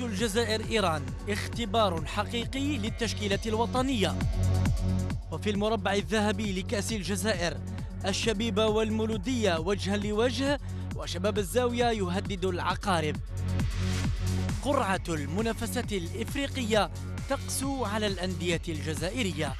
الجزائر إيران. اختبار حقيقي للتشكيلة الوطنية. وفي المربع الذهبي لكأس الجزائر الشبيبة والمولودية وجها لوجه وشباب الزاوية يهدد العقارب. قرعة المنافسة الإفريقية تقسو على الأندية الجزائرية.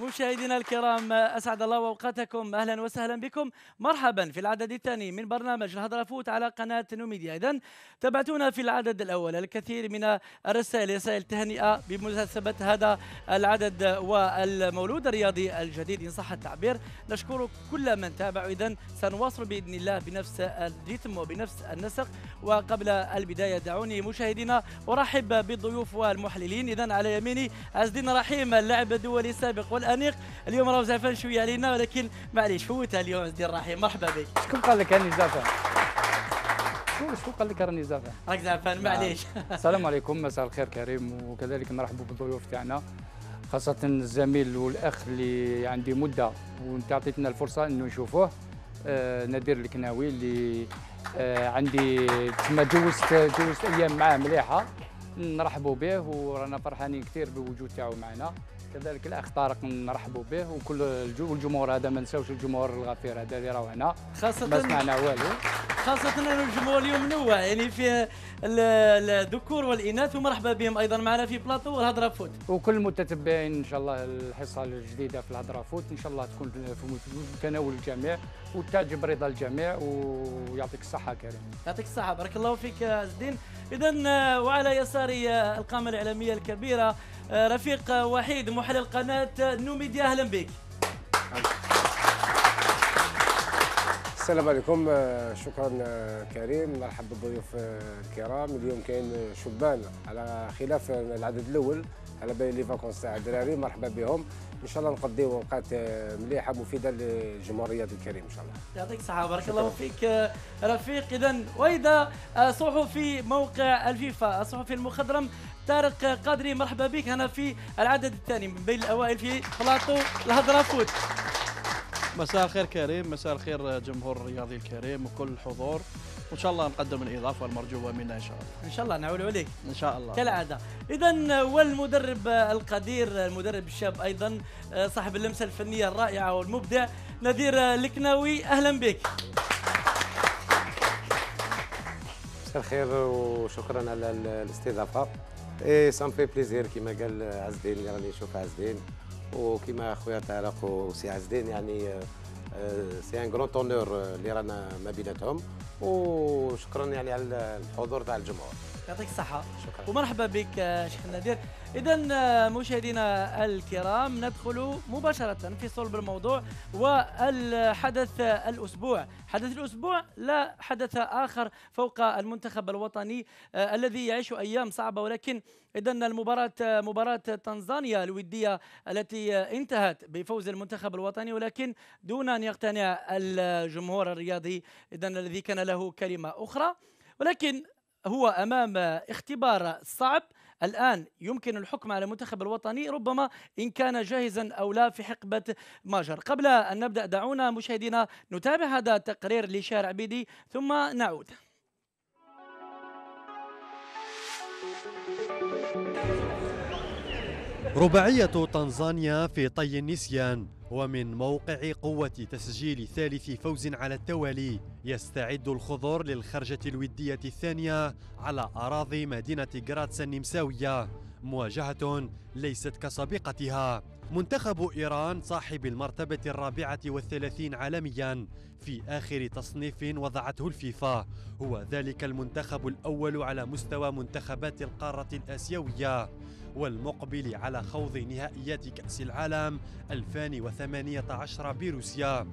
مشاهدينا الكرام أسعد الله أوقاتكم. أهلا وسهلا بكم. مرحبا في العدد الثاني من برنامج الهضره فوت على قناة نوميديا. اذا تابعتونا في العدد الأول. الكثير من الرسائل رسائل تهنئة بمناسبة هذا العدد والمولود الرياضي الجديد إن صح التعبير. نشكر كل من تابع. اذا سنواصل بإذن الله بنفس الريتم وبنفس النسق. وقبل البداية دعوني مشاهدينا أرحب بالضيوف والمحللين. اذا على يميني عز الدين رحيم اللاعب الدولي السابق والأن الانيق اليوم راهو زعفان شوية علينا ولكن معليش فوتها اليوم عز الرحيم مرحبا بك. شكون قال لك راني زعفان شكون قال لك راني زعفان راك زعفان معليش. السلام عليكم مساء الخير كريم وكذلك نرحب بالضيوف تاعنا خاصة الزميل والأخ اللي عندي مدة وانت عطيتنا الفرصة إنه نشوفوه. آه نادر الكناوي اللي آه عندي تما جوزت جوزت أيام معاه مليحة نرحبوا به ورانا فرحانين كثير بوجود تاعو معنا. كذلك الاخ طارق نرحبوا به وكل الجمهور هذا ما نساوش الجمهور الغفير هذا اللي راهو هنا. خاصة ما سمعنا والو. خاصة أن الجمهور اليوم منوع يعني في الذكور والإناث ومرحبا بهم أيضا معنا في بلاطو الهضرة Foot. وكل المتتبعين إن شاء الله الحصة الجديدة في الهضرة Foot. إن شاء الله تكون في تناول الجميع وتعجب رضا الجميع ويعطيك الصحة كريم. يعطيك الصحة بارك الله فيك عز الدين إذا وعلى يساري القامة الإعلامية الكبيرة رفيق وحيد محلل قناة نوميديا أهلا بك. السلام عليكم شكرا كريم. مرحبا بالضيوف الكرام اليوم كاين شبان على خلاف العدد الأول على بالي لي فاكونس تاع الدراري. مرحبا بهم. إن شاء الله نقضيو اوقات مليحة مفيدة للجمهور الرياضي الكريم إن شاء الله. يعطيك الصحة بارك الله فيك رفيق. اذا وإذا صحفي موقع الفيفا الصحفي المخضرم طارق قادري مرحبا بك. هنا في العدد الثاني من بين الأوائل في بلاطو الهضرة فوت. مساء الخير كريم مساء الخير جمهور الرياضي الكريم وكل الحضور وإن شاء الله نقدم الإضافة المرجوة منا إن شاء الله. إن شاء الله نعول عليك. إن شاء الله. كالعادة. اذا والمدرب القدير المدرب الشاب أيضا صاحب اللمسة الفنية الرائعة والمبدع نذير الكناوي. أهلا بك. مساء الخير وشكرا على الاستضافة. et ça me fait plaisir كما قال عز الدين اللي راني نشوف عز الدين وكما خويا طارق وسي عز الدين يعني c'est un grand honneur اللي رانا ما بيناتهم. وشكرا يعني على الحضور تاع الجمهور. يعطيك الصحة. شكرا. ومرحبا بك شيخ نادر إذا مشاهدينا الكرام ندخل مباشرة في صلب الموضوع والحدث الأسبوع. حدث الأسبوع لا حدث آخر فوق المنتخب الوطني آه الذي يعيش أيام صعبة ولكن إذا المباراة مباراة تنزانيا الودية التي انتهت بفوز المنتخب الوطني ولكن دون أن يقتنع الجمهور الرياضي إذا الذي كان له كلمة أخرى ولكن هو أمام اختبار صعب الآن يمكن الحكم على المنتخب الوطني ربما إن كان جاهزا أو لا في حقبة ماجر. قبل أن نبدأ دعونا مشاهدينا نتابع هذا التقرير لشارع بيدي ثم نعود. رباعية تنزانيا في طي النسيان ومن موقع قوة تسجيل ثالث فوز على التوالي يستعد الخضر للخرجة الودية الثانية على أراضي مدينة غراتس النمساوية. مواجهة ليست كسابقتها منتخب إيران صاحب المرتبة الرابعة والثلاثين عالميا في آخر تصنيف وضعته الفيفا. هو ذلك المنتخب الأول على مستوى منتخبات القارة الآسيوية. والمقبل على خوض نهائيات كأس العالم 2018 بروسيا.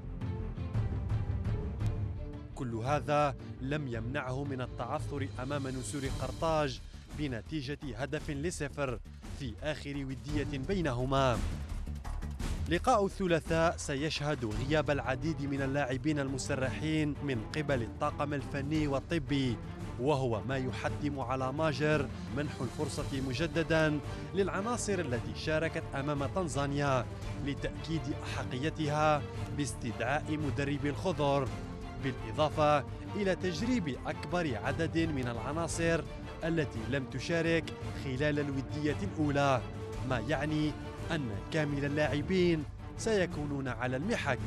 كل هذا لم يمنعه من التعثر أمام نسور قرطاج بنتيجة هدف لصفر في آخر ودية بينهما. لقاء الثلاثاء سيشهد غياب العديد من اللاعبين المسرحين من قبل الطاقم الفني والطبي وهو ما يحتم على ماجر منح الفرصة مجددا للعناصر التي شاركت أمام تنزانيا لتأكيد أحقيتها باستدعاء مدرب الخضر بالإضافة إلى تجريب أكبر عدد من العناصر التي لم تشارك خلال الودية الأولى ما يعني أن كامل اللاعبين سيكونون على المحك.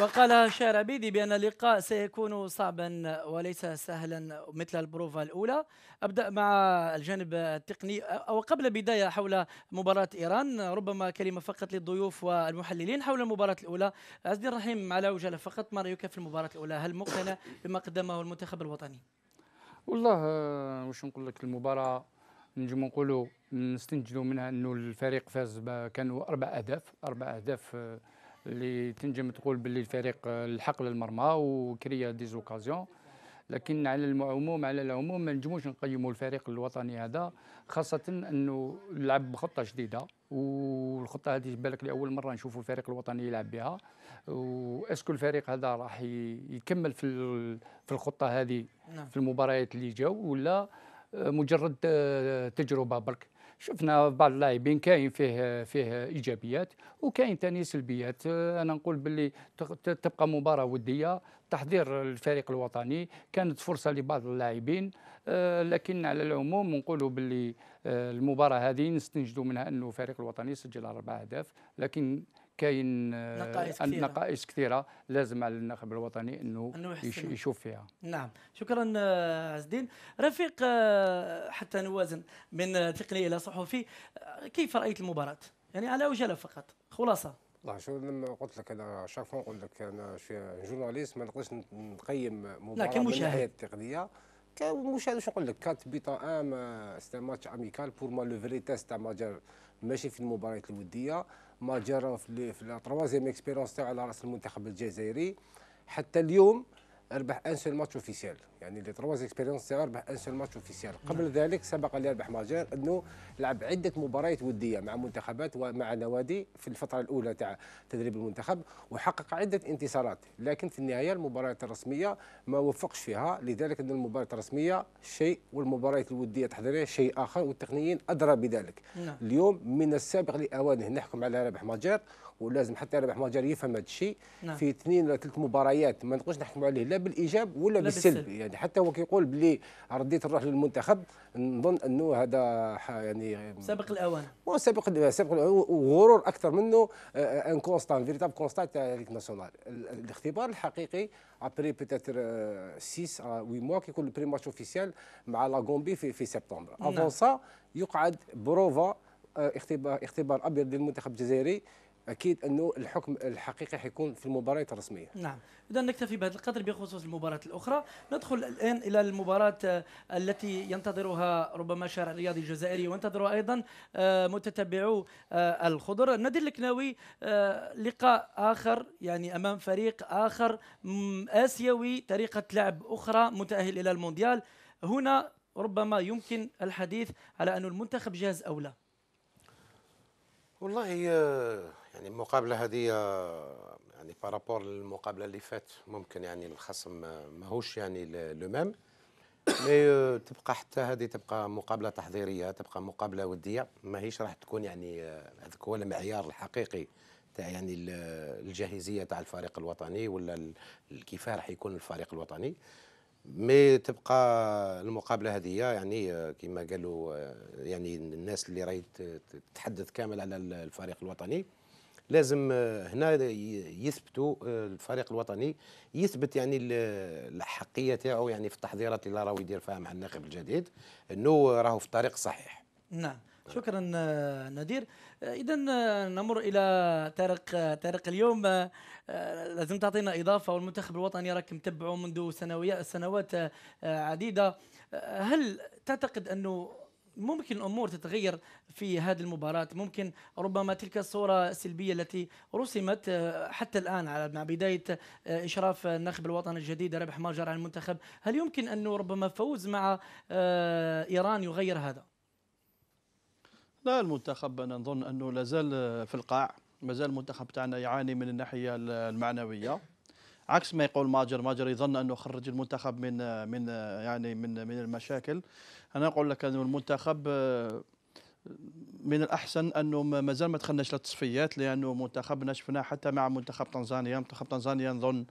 وقال الشاعر عبيدي بأن اللقاء سيكون صعبا وليس سهلا مثل البروفا الأولى. أبدأ مع الجانب التقني أو قبل البداية حول مباراة إيران ربما كلمة فقط للضيوف والمحللين حول المباراة الأولى. عزيز الرحيم على عجالة فقط ما رأيك في المباراة الأولى؟ هل مقتنع بما قدمه المنتخب الوطني؟ والله آه، واش نقول لك المباراة؟ نجم نقولوا نستنتجوا منها أنه الفريق فاز كانوا أربع أهداف. أربع أهداف آه، اللي تنجم تقول باللي الفريق آه، لحق للمرمى وكريا ديزوكازيون لكن على العموم على العموم ما نجموش نقيموا الفريق الوطني هذا خاصة إنه لعب بخطة جديدة. والخطة هذه بالك لأول مرة نشوفوا الفريق الوطني يلعب بها. وأسكو الفريق هذا راح يكمل في في الخطة هذه نعم. في المباريات اللي جاو ولا مجرد آه، تجربة برك شفنا بعض اللاعبين كاين فيه فيه إيجابيات وكاين ثاني سلبيات. أنا نقول باللي تبقى مباراة ودية. تحضير الفريق الوطني كانت فرصة لبعض اللاعبين آه، لكن على العموم نقولوا باللي آه، المباراة هذه نستنتجوا منها أنه الفريق الوطني سجل أربع أهداف لكن كاين آه، نقائص كثيرة. نقائص كثيرة لازم على الناخب الوطني إنه أنه. يشوف فيها. نعم. شكرا آه، عز الدين رفيق آه، حتى نوازن من آه، تقني إلى صحفي آه، كيف رأيت المباراة؟ يعني على عجاله فقط. خلاصة. والله شو لما قلت لك أنا chaque fois نقول لك أنا journaliste ما نقدرش نقيم مباراة من كمشاهد. الناحية التقنية. كمشاهد واش نقول لك quand bien même c'était match amical pour moi le vrai test تاع ماجر ماشي في المباريات الودية. ماجر في ال- في ال troisième expérience تاعو على رأس المنتخب الجزائري. حتى اليوم ربح un seul match officiel. يعني les trois expériences تاعو ربح un seul match officiel. قبل ذلك سبق لي رابح ماجر أنه لعب عدة مباريات ودية مع منتخبات ومع نوادي في الفترة الأولى تاع تدريب المنتخب وحقق عدة انتصارات. لكن في النهاية المباريات الرسمية ما وفقش فيها. لذلك أن المباريات الرسمية شيء والمباريات الودية التحضيريه شيء آخر والتقنيين أدرى بذلك. نعم. اليوم من السابق لأوانه نحكم على رابح ماجر ولازم حتى رابح ماجر يفهم هذا الشيء نعم. في اثنين ولا ثلاث مباريات ما نقدرش نحكم عليه لا بالإيجاب ولا لا بالسلب بالسلب. يعني حتى هو كيقول بلي رديت نروح للمنتخب نظن أنه هذا يعني سابق الأوان هو سابق سابق وغرور أكثر منه un constat véritable constat تاع l'équipe nationale ال- الاختبار الحقيقي après peut-être 6 8 mois كيكون ال vrai match officiel مع la Gambie في في سبتمبر نعم. avant ça يقعد بروفا آه، اختبار اختبار أبيض للمنتخب الجزائري أكيد أنه الحكم الحقيقي حيكون في المباريات الرسمية. نعم. إذا نكتفي بهذا القدر بخصوص المباراة الأخرى. ندخل الآن إلى المباراة آه، التي ينتظرها ربما الشارع الرياضي الجزائري وينتظرها أيضا آه، متتبعو آه، الخضر. نادي الكناوي لقاء آخر يعني أمام فريق آخر آسيوي طريقة لعب أخرى متأهل إلى المونديال. هنا ربما يمكن الحديث على أن المنتخب جاهز أو لا. والله يعني المقابله هذه آه، يعني par rapport للمقابلة اللي فات ممكن يعني الخصم ما- ماهوش يعني le même. mais آه، تبقى حتى هذه تبقى مقابلة تحضيرية تبقى مقابلة ودية. ماهيش راح تكون يعني آه، هذاك هو المعيار الحقيقي تاع يعني ال- الجاهزية تاع الفريق الوطني ولا ال- كيف راح يكون الفريق الوطني. مي تبقى المقابلة هذه يعني كما قالوا يعني الناس اللي راهي تتحدث كامل على ال- الفريق الوطني. لازم آه، هنا يثبتوا آه، الفريق الوطني يثبت يعني ال- الاحقيه تاعو يعني في التحضيرات اللي راهو يدير فيها مع الناخب الجديد إنه راهو في الطريق الصحيح نعم. شكرا آه، نادير. اذا نمر إلى طارق طارق اليوم. لازم تعطينا إضافة والمنتخب الوطني راك متبعه منذ سنوات عديدة. هل تعتقد أنه ممكن الأمور تتغير في هذه المباراة. ممكن ربما تلك الصورة السلبية التي رسمت آه، حتى الآن على مع بداية آه، إشراف الناخب الوطني الجديد ربح ماجر على المنتخب. هل يمكن انه ربما فوز مع آه، إيران يغير هذا؟ لا المنتخب أنا نظن أنه لازال في القاع. مازال المنتخب تاعنا يعاني من الناحية المعنوية. عكس ما يقول ماجر ماجر يظن أنه خرج المنتخب من من يعني من من المشاكل. أنا أقول لك أنه المنتخب آه، من الأحسن أنه ما ما دخلناش للتصفيات لأنه منتخبنا شفناه حتى مع منتخب تنزانيا. منتخب تنزانيا نظن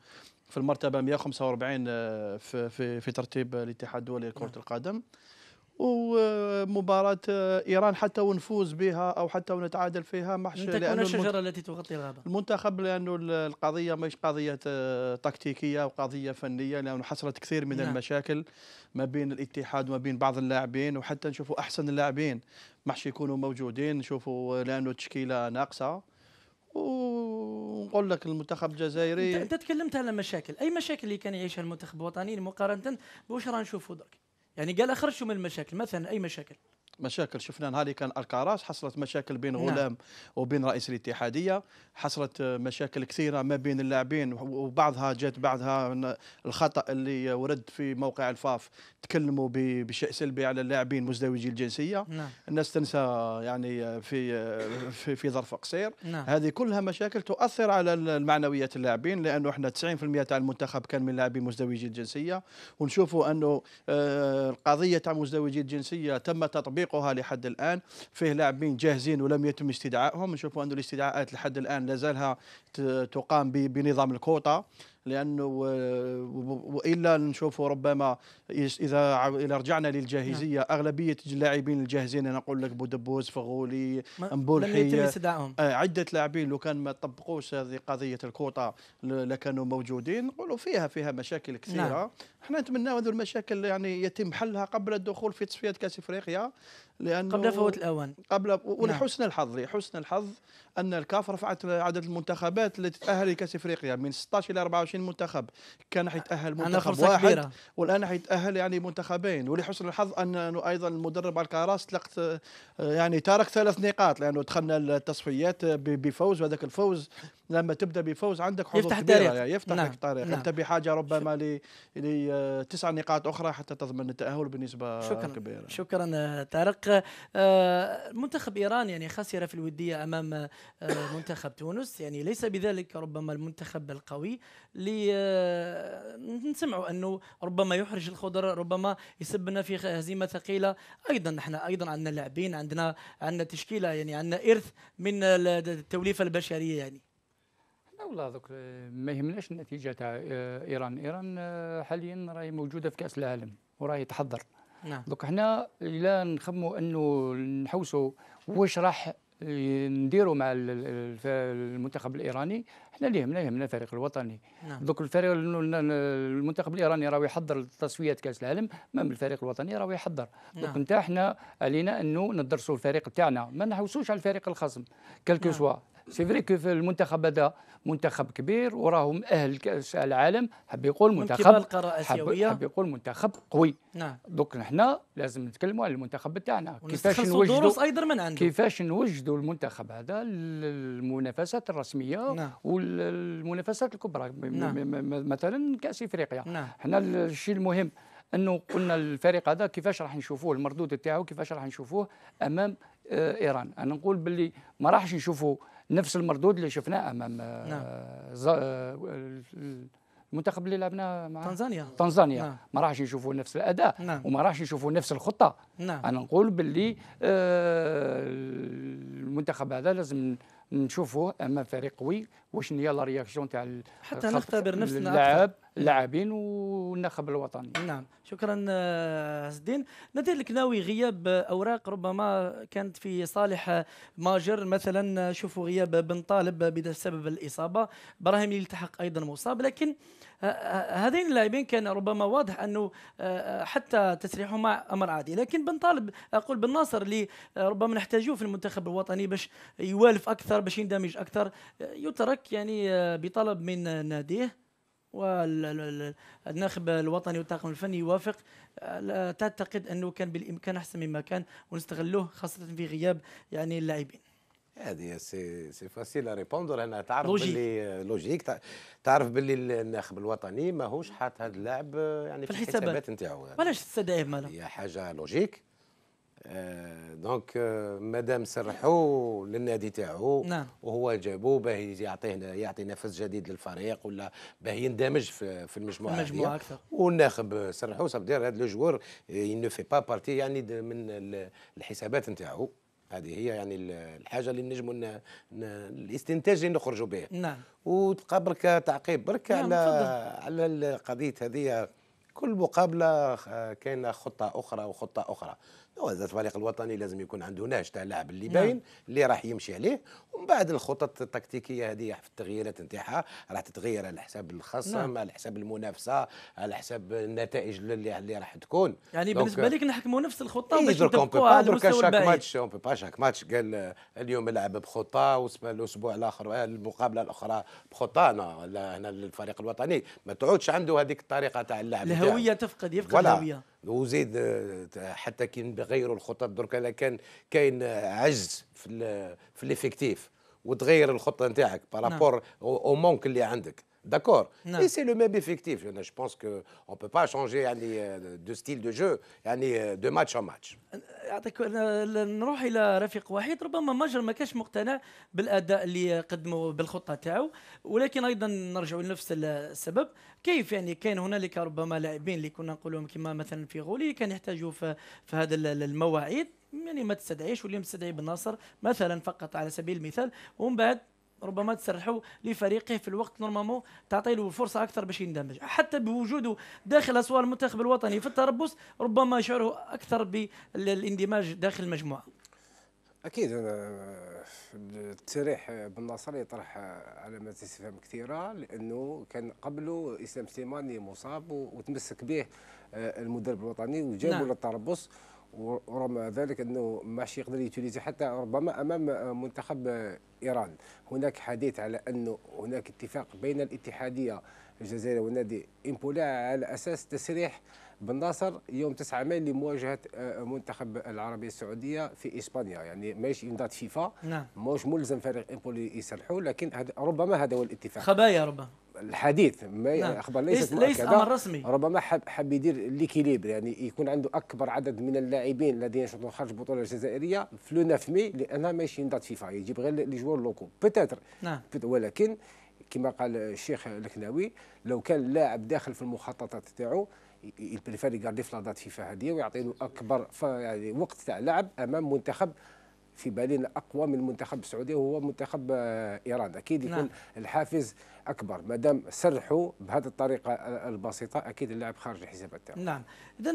في المرتبة 145 آه، في في في ترتيب الاتحاد الدولي لكرة القدم. ومباراة آه، إيران حتى ونفوز بها أو حتى ونتعادل فيها محش تكون لأنه المنت- الشجرة التي تغطي الغابة. المنتخب لأنه ال- القضية مش قضية آه، تكتيكية وقضيه فنية لأنه حصلت كثير من نعم. المشاكل ما بين الاتحاد وما بين بعض اللاعبين وحتى نشوفوا أحسن اللاعبين محش يكونوا موجودين نشوفوا لأنه التشكيله ناقصة. ونقول لك المنتخب انت, الجزائري انت تكلمت على مشاكل. أي مشاكل اللي كان يعيشها المنتخب الوطني؟ مقارنة بوش راه نشوفوا درك؟ يعني قال أخرجوا من المشاكل مثلا أي مشاكل. مشاكل. شفنا نهاري كان الكاراس حصلت مشاكل بين نعم. غلام وبين رئيس الاتحادية حصلت مشاكل كثيرة ما بين اللاعبين وبعضها جات بعدها الخطأ اللي ورد في موقع الفاف تكلموا بشيء سلبي على اللاعبين مزدوجي الجنسية. نعم. الناس تنسى يعني في في, في ظرف قصير. نعم. هذه كلها مشاكل تؤثر على ال- المعنويات اللاعبين لأنه إحنا 90% تاع المنتخب كان من لاعبين مزدوجي الجنسية. ونشوفوا أنه آه، القضية تاع مزدوجي الجنسية تم تطبيقها لحد الآن. فيه لاعبين جاهزين ولم يتم استدعائهم. نشوفوا انه الاستدعاءات لحد الآن لا زالها ت- تقام بنظام الكوطة. لأنه آه، والا نشوفوا ربما إذا إذا رجعنا للجاهزية أغلبية اللاعبين الجاهزين أنا أقول لك بودبوز فغولي ما- أمبول لم يتم حي- استدعائهم آه، عدة لاعبين لو كان ما طبقوش هذه قضية الكوطة ل- لكانوا موجودين نقولوا فيها فيها مشاكل كثيرة نعم. نعم. إحنا نتمنى هذه المشاكل يعني يتم حلها قبل الدخول في تصفيات كأس إفريقيا لأنه قبل فوات الأوان. قبل ولحسن الحظ لحسن الحظ أن الكاف رفعت عدد المنتخبات التي تتاهل لكأس إفريقيا. من 16 إلى 24 منتخب. كان حيتأهل منتخب واحد كبيرة. والآن حيتأهل يعني منتخبين. ولحسن الحظ أنه أيضا المدرب الكاراس تلقت آه، يعني تارك ثلاث نقاط لأنه دخلنا التصفيات بفوز وهذاك الفوز. لما تبدأ بفوز عندك حظوظ يفتح كبيرة. الطريق. يعني يفتح نعم، لك الطريق نعم. انت بحاجة ربما ل لتسع نقاط أخرى حتى تضمن التأهل بنسبة شكراً. كبيرة. شكرا آه، طارق. منتخب إيران يعني خسر في الودية أمام آه، منتخب تونس. يعني ليس بذلك ربما المنتخب القوي. آه، نسمعوا أنه ربما يحرج الخضر ربما يسبنا في هزيمة ثقيلة. أيضا نحن أيضا عندنا لاعبين عندنا عندنا تشكيلة يعني عندنا إرث من ال- التوليفة البشرية يعني. لا والله دوك آه، ما يهمناش النتيجه تاع آه، إيران. إيران آه، حاليا راهي موجودة في كأس العالم وراهي تحضر. نعم. دوك حنا إلا نخمو أنه نحوسوا واش راح نديروا مع المنتخب الإيراني حنا اللي يهمنا يهمنا الفريق الوطني. نعم. دوك الفريق ال- ال- المنتخب الإيراني راه يحضر لتصفيات كأس العالم امام الفريق الوطني راه يحضر. donc نعم. انت حنا علينا أنه ندرسوا الفريق تاعنا ما نحوسوش على الفريق الخصم quel que نعم. soit. c'est vrai que في المنتخب هذا منتخب كبير وراه مؤهل كاس العالم. حب يقول من منتخب حب, حب يقول منتخب قوي. نعم. donc نحنا لازم نتكلموا على المنتخب تاعنا كيفاش ونستخلصوا دروس نوجدوا أيضا من عنده. كيفاش نوجدوا المنتخب هذا؟ للمنافسات الرسمية نعم. والمنافسات الكبرى. نعم. مثلا كأس إفريقيا. نعم. حنا الشيء المهم أنه قلنا الفريق هذا كيفاش راح نشوفوه المردود تاعو كيفاش راح نشوفوه أمام آه، إيران. أنا نقول باللي ما راحش نشوفوا نفس المردود اللي شفناه أمام آه، نعم. آه، ال- المنتخب اللي لعبناه مع تنزانيا. تنزانيا. نعم. ما راحش يشوفوا نفس الأداء نعم. وما راحش يشوفوا نفس الخطة. نعم. أنا نقول باللي آه، المنتخب هذا لازم نشوفوه أمام فريق قوي واش هي لا رياكسيون تاع حتى نختبر نفسنا اللاعب اللاعبين والنخب الوطني. نعم. شكرا آه، عز الدين نادر الكناوي غياب آه، أوراق ربما كانت في صالح آه، ماجر. مثلا آه، شوفوا غياب بن طالب بسبب الإصابة. إبراهيم يلتحق أيضا مصاب لكن آه، آه، هذين اللاعبين كان ربما واضح أنه آه، آه، حتى تسريحهما أمر عادي. لكن بن طالب أقول بن ناصر اللي آه، ربما نحتاجوه في المنتخب الوطني باش يوالف أكثر باش يندمج أكثر. آه، يترك يعني آه، بطلب من آه، ناديه والناخب الوطني والطاقم الفني يوافق. آه، لا تعتقد أنه كان بالإمكان أحسن مما كان ونستغلوه خاصة في غياب يعني اللاعبين. هذه c'est c'est facile répondre أنا تعرف logique. باللي logique تع- تعرف باللي الناخب الوطني ماهوش حاط هذا اللاعب آه، يعني في في الحسابات. الحسابات نتاعو. علاش تستدعيه مالا هي حاجة logique آه، donc آه، مادام سرحوا للنادي تاعو نعم. وهو جابوه باه يعطيه يعطي نفس جديد للفريق ولا باه يندمج في, في المجموعة المجموعة. أكثر. والناخب سرحوا ça veut dire هذا le joueur ne fait pas partie يعني من ال- الحسابات نتاعو. هذه هي يعني ال- الحاجة اللي نجموا ن- ن- الاستنتاج اللي نخرجوا به. نعم. وتبقى برك تعقيب برك نعم، على. على القضية هذه. كل مقابلة خ- كاينة خطة أخرى وخطه أخرى. زاد الفريق الوطني لازم يكون عنده نهج تاع لاعب اللي نعم. باين اللي راح يمشي عليه ومن بعد الخطط التكتيكية هذه في التغييرات نتاعها راح تتغير على حساب الخصم نعم. على حساب المنافسة على حساب النتائج اللي اللي راح تكون يعني بالنسبة لك نحكموا نفس الخطة باش نطبقوها على المستوى chaque البعيد match non pas chaque match قال آه، اليوم يلعب بخطة الأسبوع الآخر آه، المقابلة الأخرى بخطة أنا هنا الفريق الوطني ما تعودش عنده هذيك الطريقة تاع اللعب. الهوية تفقد يفقد. الهوية وزيد آه، حتى كي بغيروا الخطط درك الا كان كاين آه، عجز في في l'effectif وتغير الخطة نتاعك par rapport au manque اللي عندك. et si le même effectif أنا je pense que on peut pas changer يعني de style de jeu يعني de match en match يعطيك نروح إلى رفيق وحيد. ربما ماجر ما كانش مقتنع بالأداء اللي قدموا بالخطة تاعو. ولكن أيضا نرجع لنفس ال- السبب. كيف يعني كان هنالك ربما لاعبين اللي كنا نقولهم كما مثلا في غولي كان يحتاجوا في, في هذا ال- المواعيد؟ يعني ما تستدعيش واللي مستدعي بالنصر مثلا فقط على سبيل المثال. ومن بعد ربما تسرحوا لفريقه في الوقت نورمالمون تعطي له فرصة أكثر باش يندمج. حتى بوجوده داخل أسوار المنتخب الوطني في التربص ربما يشعروا أكثر بالإندماج داخل المجموعة. أكيد أنا التسريح بن ناصر يطرح علامات استفهام كثيرة لأنه كان قبله إسلام سليماني مصاب وتمسك به آه، المدرب الوطني وجابوا نعم. للتربص. ورغم ذلك أنه ماشي يقدر ي utiliser حتى ربما أمام منتخب إيران. هناك حديث على انه هناك اتفاق بين الاتحادية الجزائرية والنادي إمبولي على أساس تسريح بن ناصر يوم 9 ماي لمواجهة آه، منتخب العربية السعودية في إسبانيا. يعني ماشي une date فيفا نعم. مش ملزم فريق إمبولي يسرحوا لكن هذا ربما هذا هو الاتفاق. خبايا ربما. الحديث ما نعم. أخبار ليس ليست ليس أمر رسمي. ربما حب حب يدير l'équilibre يعني يكون عنده أكبر عدد من اللاعبين الذين يشوطون خارج البطوله الجزائريه في le 9 مي لأنها ماشي une date فيفا يجيب غير les joueurs locaux. peut-être نعم. ولكن كما قال الشيخ الكناوي لو كان اللاعب داخل في المخططات تاعو ي préfère ي garder في la date فيفا هذه ويعطي له اكبر يعني وقت تاع لعب أمام منتخب في بالنا أقوى من المنتخب السعودي وهو منتخب آه، إيران. أكيد يكون نعم. الحافز أكبر. ما دام سرحوا بهذه الطريقة البسيطة أكيد اللاعب خارج الحسابات نعم. اذا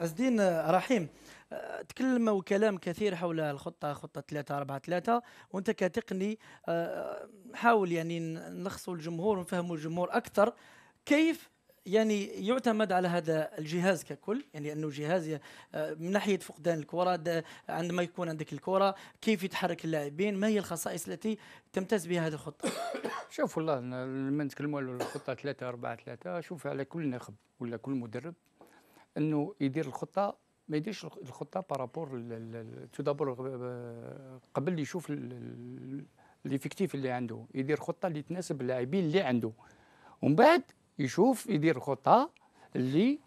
عز الدين آه، رحيم آه، تكلموا كلام كثير حول الخطة خطة 3 4 3 وأنت كتقني آه، نحاول يعني نلخصوا الجمهور ونفهموا الجمهور أكثر. كيف يعني يعتمد على هذا الجهاز ككل يعني أنه جهاز آه، من ناحية فقدان الكرة عندما يكون عندك الكرة كيف يتحرك اللاعبين ما هي الخصائص التي تمتاز بها هذه الخطة؟ شوف والله لما نتكلموا على الخطة 3 4 3 شوف على كل ناخب ولا كل مدرب أنه يدير الخطة ما يديرش الخ- الخطة par rapport tout d'abord قبل يشوف l'effectif اللي عنده يدير خطة اللي تناسب اللاعبين اللي عنده. ومن بعد يشوف يدير خطة اللي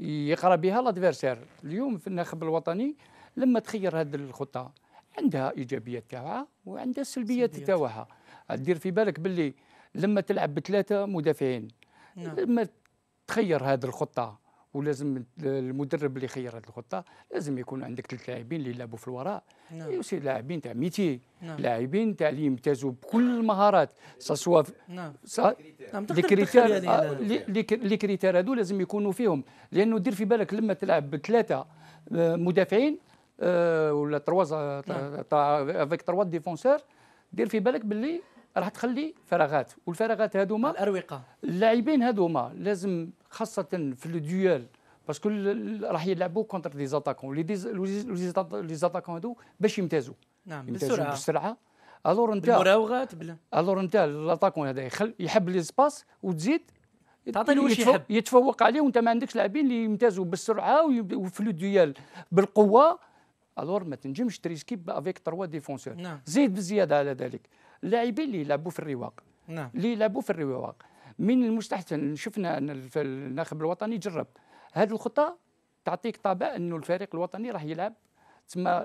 يقرأ بها الادفيرسير اليوم في الناخب الوطني لما تخير هذه الخطة عندها ايجابيات تاعها وعندها السلبيات سلبيات. تاعها. دير في بالك باللي لما تلعب بثلاثة مدافعين نعم. لما تخير هذه الخطة ولازم المدرب اللي يخير هذه الخطة لازم يكون عندك ثلاث لاعبين اللي يلعبوا في الوراء. نعم. يوسي لاعبين تاع ميتي نعم. لاعبين تاع اللي يمتازوا بكل المهارات سواء نعم. سا نعم les critères يعني آه، على- les- les cri- les critères هذو لازم يكونوا فيهم. لأنه دير في بالك لما تلعب بثلاثه آه، مدافعين آه، ولا trois نعم. avec trois défenseurs دير في بالك باللي راح تخلي فراغات. والفراغات هذوما الأروقة. اللاعبين هذوما لازم خاصة في les duels parce que راح يلعبوا contre des attaquants. les attaquants هذو باش يمتازوا نعم يمتازوا بالسرعه بالسرعة. alors انت بالمراوغات بال... alors انت l'attaquant هذا يخل يحب les espaces وتزيد تعطي له واش يحب. يتفوق عليه وانت ما عندكش لاعبين اللي يمتازوا بالسرعة وفي le duel بالقوة. alors ما تنجمش ت risquer avec trois défenseurs. نعم. زيد بزيادة على ذلك. اللاعبين اللي يلعبوا في الرواق. نعم. اللي يلعبوا في الرواق. من المستحسن. شفنا أن الناخب الوطني جرب. هذه الخطة تعطيك طابع أنه الفريق الوطني راح يلعب تسمى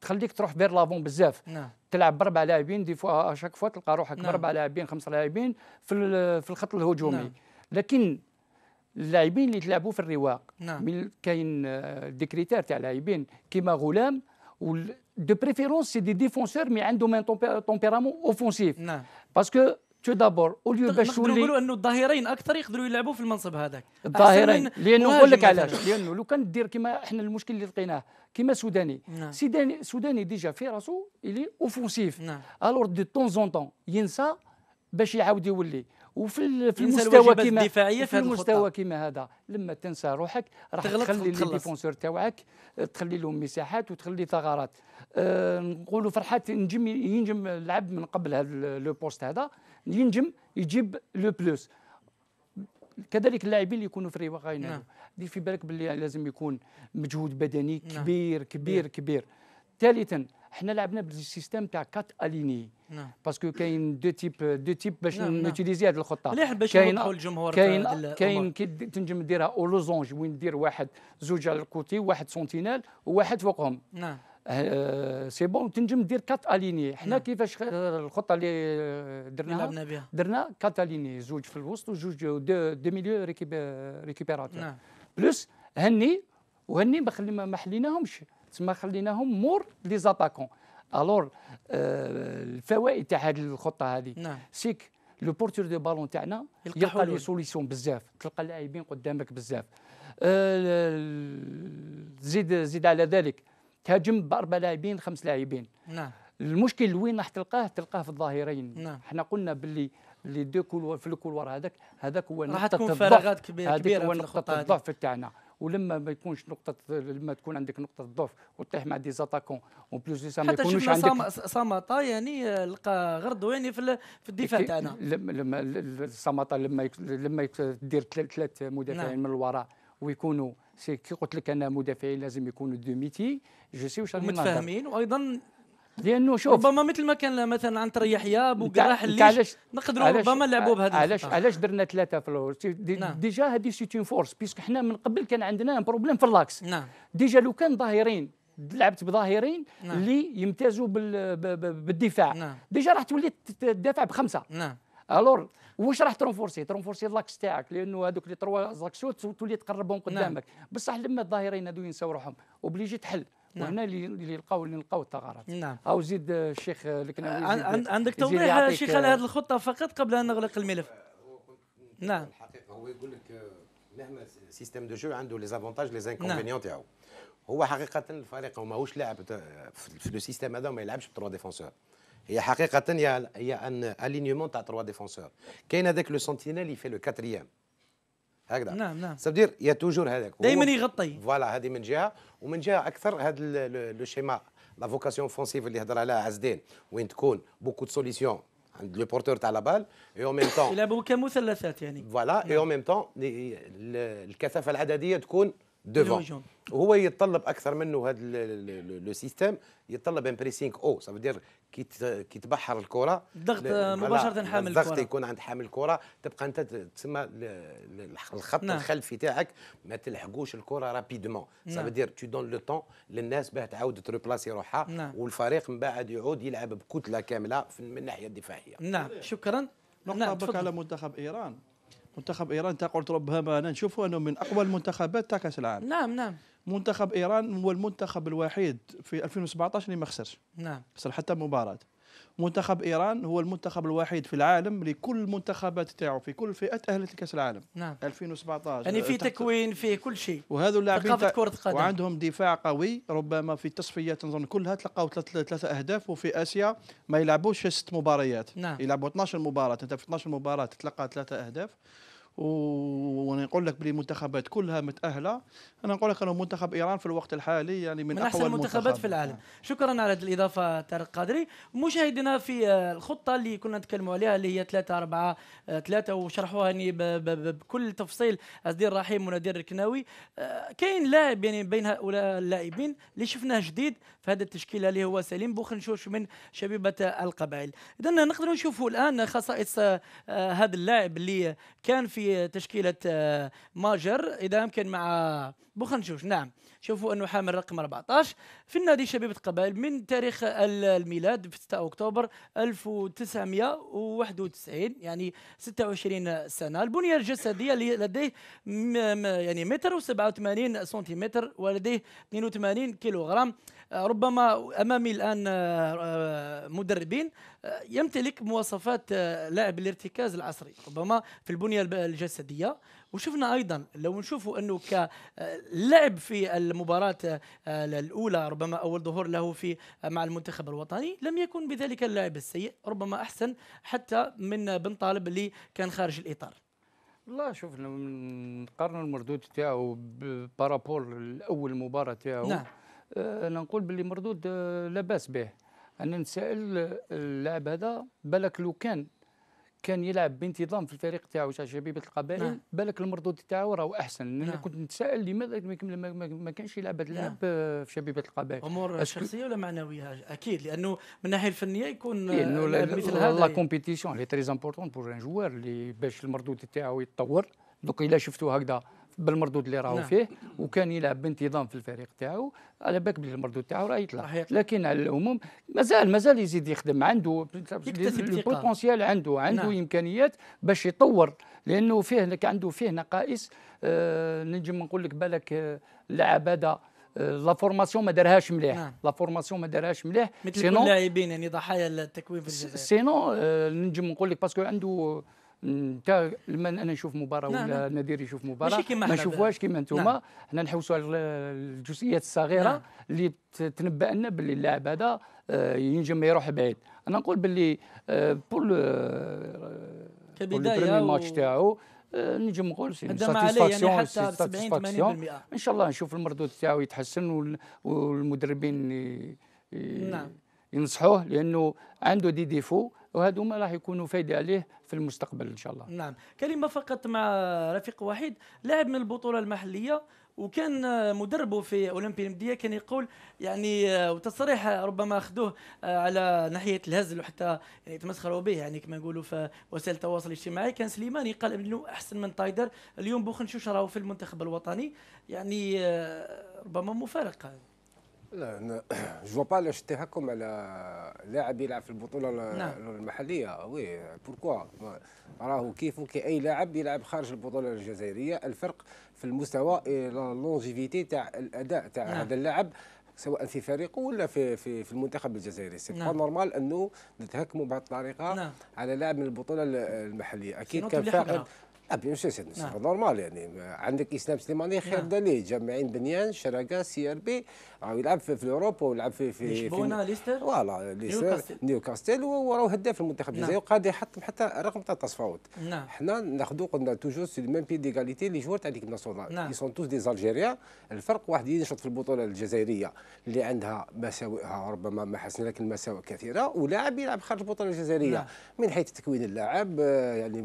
تخليك تروح vers l'avant بزاف. نعم. تلعب بأربع لاعبين des fois à chaque fois تلقى روحك نعم. بأربع لاعبين خمس لاعبين في في الخط الهجومي. نعم. لكن اللاعبين اللي تلعبوا في الرواق نعم. من كاين آه، des critères تاع لاعبين كيما غلام de préférence c'est des défenseurs mais عندهم un tempérament offensif نعم. parce que tout d'abord au lieu باش تولي نقولوا أنه الظهيرين أكثر يقدروا يلعبوا في المنصب هذاك. الظاهرين لأنه نقول لك. علاش لأنه لو كان دير كيما إحنا المشكل اللي لقيناه كيما سوداني. نعم. سوداني سوداني déjà في راسو il est offensif نعم. alors de temps en temps ينسى باش يعاود يولي. وفي في المستوى كيما في في المستوى. كيما هذا. لما تنسى روحك راح تخلي les. défenseurs تاوعك تخلي لهم مساحات وتخلي ثغرات. أه نقولوا فرحات نجم ينجم لعب من قبل هذا le poste هذا. ينجم يجيب le plus. كذلك اللاعبين اللي يكونوا في الرواق نعم. دير في بالك باللي لازم يكون مجهود بدني نعم. كبير كبير كبير. ثالثا إحنا لعبنا بال système تاع quatre alignés نعم. parce que كاين deux types deux types باش نعم، نعم. ن utiliser هذه الخطة. مليح باش نوضحوا للجمهور كاين كاين. كي تنجم ديرها en losange وين دير واحد زوج على ال côté وواحد sentinelle وواحد فوقهم. نعم. sinon تنجم دير quatre alignés حنا نعم. كيفاش الخطة اللي درناها؟ بها. درنا quatre alignés زوج في الوسط وزوج deux, deux milieux récupérateurs. نعم. بلس هني وهني ما خلي ما حليناهمش. تسمى خليناهم مور les attaquants. alors آه الفوائد تاع هذه الخطة هذه. نعم. c'est que le porteur de ballon تاعنا يلقى les. solutions بزاف. تلقى اللاعبين قدامك بزاف. آه، زيد زيد على ذلك. تهاجم بأربع لاعبين خمس لاعبين نعم المشكل وين راح تلقاه تلقاه في الظاهرين نعم. إحنا قلنا باللي les deux couloirs في ال couloir هذاك هذاك هو راح تكون. فراغات كبيرة هذيك كبيرة هو هذه. الضعف تاعنا ولما ما يكونش نقطة لما تكون عندك نقطة ضعف وتطيح مع des attaquants en plus ما يكونوش عندك صامتا يعني آه، لقى غردو يعني في في الدفاع تاعنا لما لما الصمطة لما لما دير ثلاث ثلاث مدافعين نعم. من الوراء ويكونوا ce que قلت لك أنا مدافعين لازم يكونوا de métier je sais واش. ومتفاهمين وأيضا لأنه شوف ربما مثل ما كان مثلا عن طريق يحيى بوقرة اللي علاش نقدروا ربما نلعبوا بهذه علاش. علاش درنا ثلاثة في الأول سي- دي نعم. déjà هذه c'est une force parce que حنا من قبل كان عندنا problème في l'axe نعم déjà لو كان ظاهرين لعبت بظاهرين نعم. اللي يمتازوا بالدفاع نعم déjà راح تولي تدافع بخمسة نعم alors واش راح ت renforcer؟ ت renforcer l'axe تاعك لأنه هذوك les trois axiaux تولي تقربهم نعم. قدامك. بصح لما الظاهرين هذو ينساو روحهم و obligé تحل. نعم. وهنا اللي اللي يلقاو اللي نلقاو الثغرات. نعم. أو زيد آه، الشيخ آه، الكناوي عندك توضيح شيخ آه، على هذه الخطة فقط قبل أن نغلق الملف. نعم. الحقيقة هو يقول لك آه، مهما système de jeu عنده les avantages les inconvénients تاعو. هو حقيقة الفريق هو ماهوش لاعب في le système هذا ما يلعبش ب trois défenseurs. هي حقيقة هي هي un alignement تاع trois défenseurs كاين هذاك le sentinelle il fait le quatrième هكذا. نعم نعم. ça veut dire y a toujours هذاك. دائما يغطي. voilà هذه من جهة. ومن جهة أكثر هذا le schéma la vocation offensive اللي هضر عليها عزدين. وين تكون؟ beaucoup de solutions عند le porteur تاع la balle et en même temps يلعبوا كمثلثات يعني. voilà et en même temps الكثافة العددية تكون défend. وهو يتطلب أكثر منه هذا le système يتطلب un pressing haut ça veut dire كي ت- كي تبحر الكره الضغط مباشرة حامل الضغط الكرة. يكون عند حامل الكره تبقى أنت تسمى الخط نعم. الخلفي تاعك ما تلحقوش الكره rapidement ça نعم. dire tu donnes le temps للناس باه تعاود ت replacer روحها نعم. والفريق من بعد يعود يلعب بكتلة كاملة من الناحية الدفاعية نعم شكرا نقطة نعم بك تفضل. على منتخب إيران منتخب إيران انت قلت ربما أنا نشوفه أنه من أقوى المنتخبات تاع كاس العالم. نعم نعم. منتخب إيران هو المنتخب الوحيد في 2017 اللي ما خسرش. نعم. خسر حتى مباراة. منتخب إيران هو المنتخب الوحيد في العالم لكل المنتخبات تاعو في كل فئات اهلت لكاس العالم. نعم. 2017 يعني في تكوين في كل شيء. وهذو اللاعبين كرة قدم. وعندهم دفاع قوي ربما في التصفيات نظن كلها تلقاو ثلاث- ثلاثة أهداف وفي آسيا ما يلعبوش ست مباريات. نعم. يلعبوا 12 مباراة أنت في 12 مباراة تلقى ثلاثة أهداف. وأنا نقول لك بلي المنتخبات كلها متأهلة. أنا نقول لك أنه منتخب إيران في الوقت الحالي يعني من, من أحسن المنتخبات المنتخب. في العالم. شكرا على هذه الإضافة طارق قادري مشاهدينا في الخطة اللي كنا نتكلموا عليها اللي هي 3 4 3 وشرحوها يعني بكل تفصيل أزدير رحيم ونادر الكناوي. آه، كاين لاعب يعني بين هؤلاء اللاعبين اللي شفناه جديد في هذه التشكيله اللي هو سليم بوخنشوش من شبيبة القبائل. اذا نقدر نشوفوا الآن خصائص آه، آه، هذا اللاعب اللي كان في تشكيلة آه، ماجر. إذا يمكن مع بوخنشوش نعم. شوفوا أنه حامل رقم 14 في النادي شبيبه قبائل من تاريخ الميلاد في 6 اكتوبر 1991 يعني 26 سنة. البنية الجسدية لديه يعني متر و87 سنتيمتر ولديه 82 كيلوغرام. ربما أمامي الآن آه، مدربين آه، يمتلك مواصفات آه، لاعب الارتكاز العصري ربما في البنية الجسدية. وشفنا أيضا لو نشوفوا أنه كلعب في المباراة الأولى ربما أول ظهور له في مع المنتخب الوطني لم يكن بذلك اللاعب السيء ربما أحسن حتى من بن طالب اللي كان خارج الإطار. لا شوف نقارن المردود تاعو par rapport لأول مباراة تاعو نعم. أنا نقول باللي مردود آه، لا باس به أنا نسأل اللاعب هذا بالك لو كان كان يلعب بانتظام في الفريق تاعو تاع شبيبه القبائل نعم. بالك المردود تاعو راهو أحسن نعم. أنا كنت نتساءل لماذا ما, كانش يلعب هذا اللاعب نعم. في شبيبه القبائل أمور شخصية ولا معنوية أكيد لأنه من الناحيه الفنية يكون لأنه مثل هذا لا كومبيتيسيون لي تري امبورطون بور ان جوار اللي باش المردود تاعو يتطور دوك إلا شفتوا هكذا بالمردود اللي راهو نعم. فيه وكان يلعب بانتظام في الفريق تاعو على بالك بلي المردود تاعو راه يطلع. لكن على العموم مازال مازال يزيد يخدم. عنده ال potentiel عنده عنده نعم. إمكانيات باش يطور لأنه فيه عنده فيه نقائص. آه نجم نقول لك بالك آه اللاعب هذا آه، la formation ما دارهاش مليح. نعم. la formation ما دارهاش مليح. مثل كل اللاعبين يعني ضحايا التكوين في الجزائر. sinon آه نجم نقول لك parce que عنده انت لما أنا نشوف مباراة نعم ولا نعم. نادر يشوف مباراة ما نشوفوهاش كيما أنتم نعم. حنا نحوسوا على الجزئيات الصغيرة. اللي تنبأ لنا باللي اللاعب هذا آه، ينجم يروح بعيد. أنا نقول باللي بول آه، كبداية الماتش تاعو آه، نجم نقول ساتيسفاكسيون يعني حتى 70 80% إن شاء الله نشوف المردود تاعو يتحسن والمدربين نعم. ينصحوه لأنه عنده دي ديفو. وهذوما راح يكونوا فايدة عليه في المستقبل إن شاء الله. نعم. كلمة فقط مع رفيق وحيد لاعب من البطولة المحلية وكان مدربه في اولمبي المديه كان يقول يعني وتصريح ربما أخذوه على ناحية الهزل وحتى يعني يتمسخروا به. يعني كما نقولوا في وسائل التواصل الاجتماعي كان سليماني قال إنه أحسن من تايدر. اليوم بوخنشوش راهو في المنتخب الوطني. يعني ربما مفارقة. là je pas التهكم على لاعب يلعب في البطوله نعم. المحليه oui pourquoi راهو كيفو كي اي لاعب يلعب خارج البطوله الجزائريه الفرق في المستوى longévité تاع الاداء تاع نعم. هذا اللاعب سواء في فريقه ولا في في, في المنتخب الجزائري c'est نعم. normal انه نتهكموا بهذه الطريقة نعم. على لاعب من البطوله المحليه أكيد كان فاقد آه bien sûr c'est normal يعني عندك إسلام سليماني خير نعم. دليل جا من عين بنيان شراقة CRB راهو يلعب في, في أوروبا ويلعب في في لشبونه ليستر؟ voilà ليستر نيوكاستيل وراهو هداف المنتخب الجزائري نعم. وقادر يحطم حتى الرقم تاع التصفيات. نعم. حنا ناخذوا قلنا toujours c'est même pied d'égalité les joueurs تاع l'équipe nationale. نعم. sont tous des Algériens الفرق واحد ينشط في البطولة الجزائرية اللي عندها مساوئها ربما محاسن لكن المساوئ كثيرة ولاعب يلعب خارج البطولة الجزائرية. نعم. من حيث تكوين اللاعب آه، يعني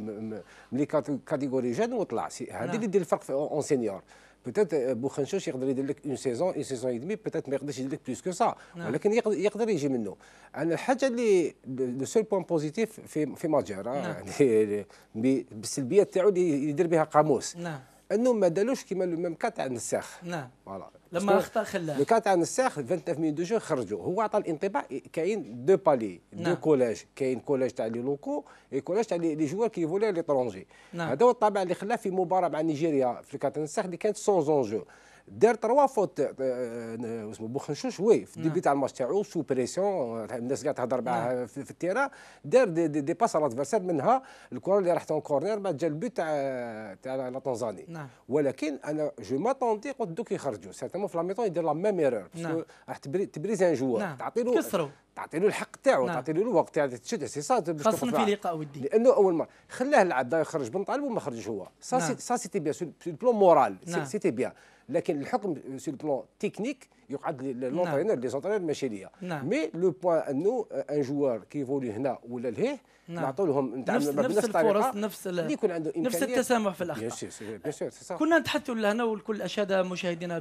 ملي catégorie jeune وطلع. هذه اللي يدير الفرق en senior peut-être بوخنشوش يقدر يدير لك une saison une saison et peut-être ما يقدرش يدير لك plus que ça ولكن يقدر يجي منه أنا الحاجة اللي le seul point positif في في ماجر يعني بالسلبيات تاعو اللي يدير بها قاموس نعم انه ما دالوش كيما le même cas تاع النساخ نعم voilà لما أخطأ خلاه. le cas تاع النساخ 29 minutes de jeu خرجوا. هو عطى الانطباع كاين deux paliers. deux نعم. collèges كاين collège تاع les locaux et collège تاع les joueurs qui évoluent à l'étranger نعم. هذا هو الطابع اللي خلاه في مباراة مع نيجيريا في cas النساخ اللي كانت sans enjeu دار trois fautes اسمه بوخنشوش oui في ال début تاع الماتش تاعو sous pression الناس قاعدة تهضر معاه في, في ال terrain دار des, des, des passes على ال adversaire منها الكره اللي راحت en corner بعد جا البيت تاع تاع la Tanzanie نعم. ولكن أنا je m'attendais قلت دوك يخرجوا. certainement في la mi-temps يدير la même erreur parce que راح ت briser un joueur تعطي له تعطي له الحق تاعو نعم. تعطي له الوقت تاع تشد سي سا خاصه في لقاء ودي. لأنه أول مرة. خلاه العب يخرج بن طالب وما خرجش هو. ça c'était bien sur le plan moral c'était bien لكن الحكم sur le plan technique يقعد l'entraîneur les entraîneurs ماشي ليا. mais le point انه un joueur qui évolue هنا ولا لهيه نعم. نعطوا لهم نفس, نفس الفرص نفس اللي يكون عنده نفس التسامح في الأخطاء. bien sûr كنا نتحدثوا لهنا والكل أشاد مشاهدينا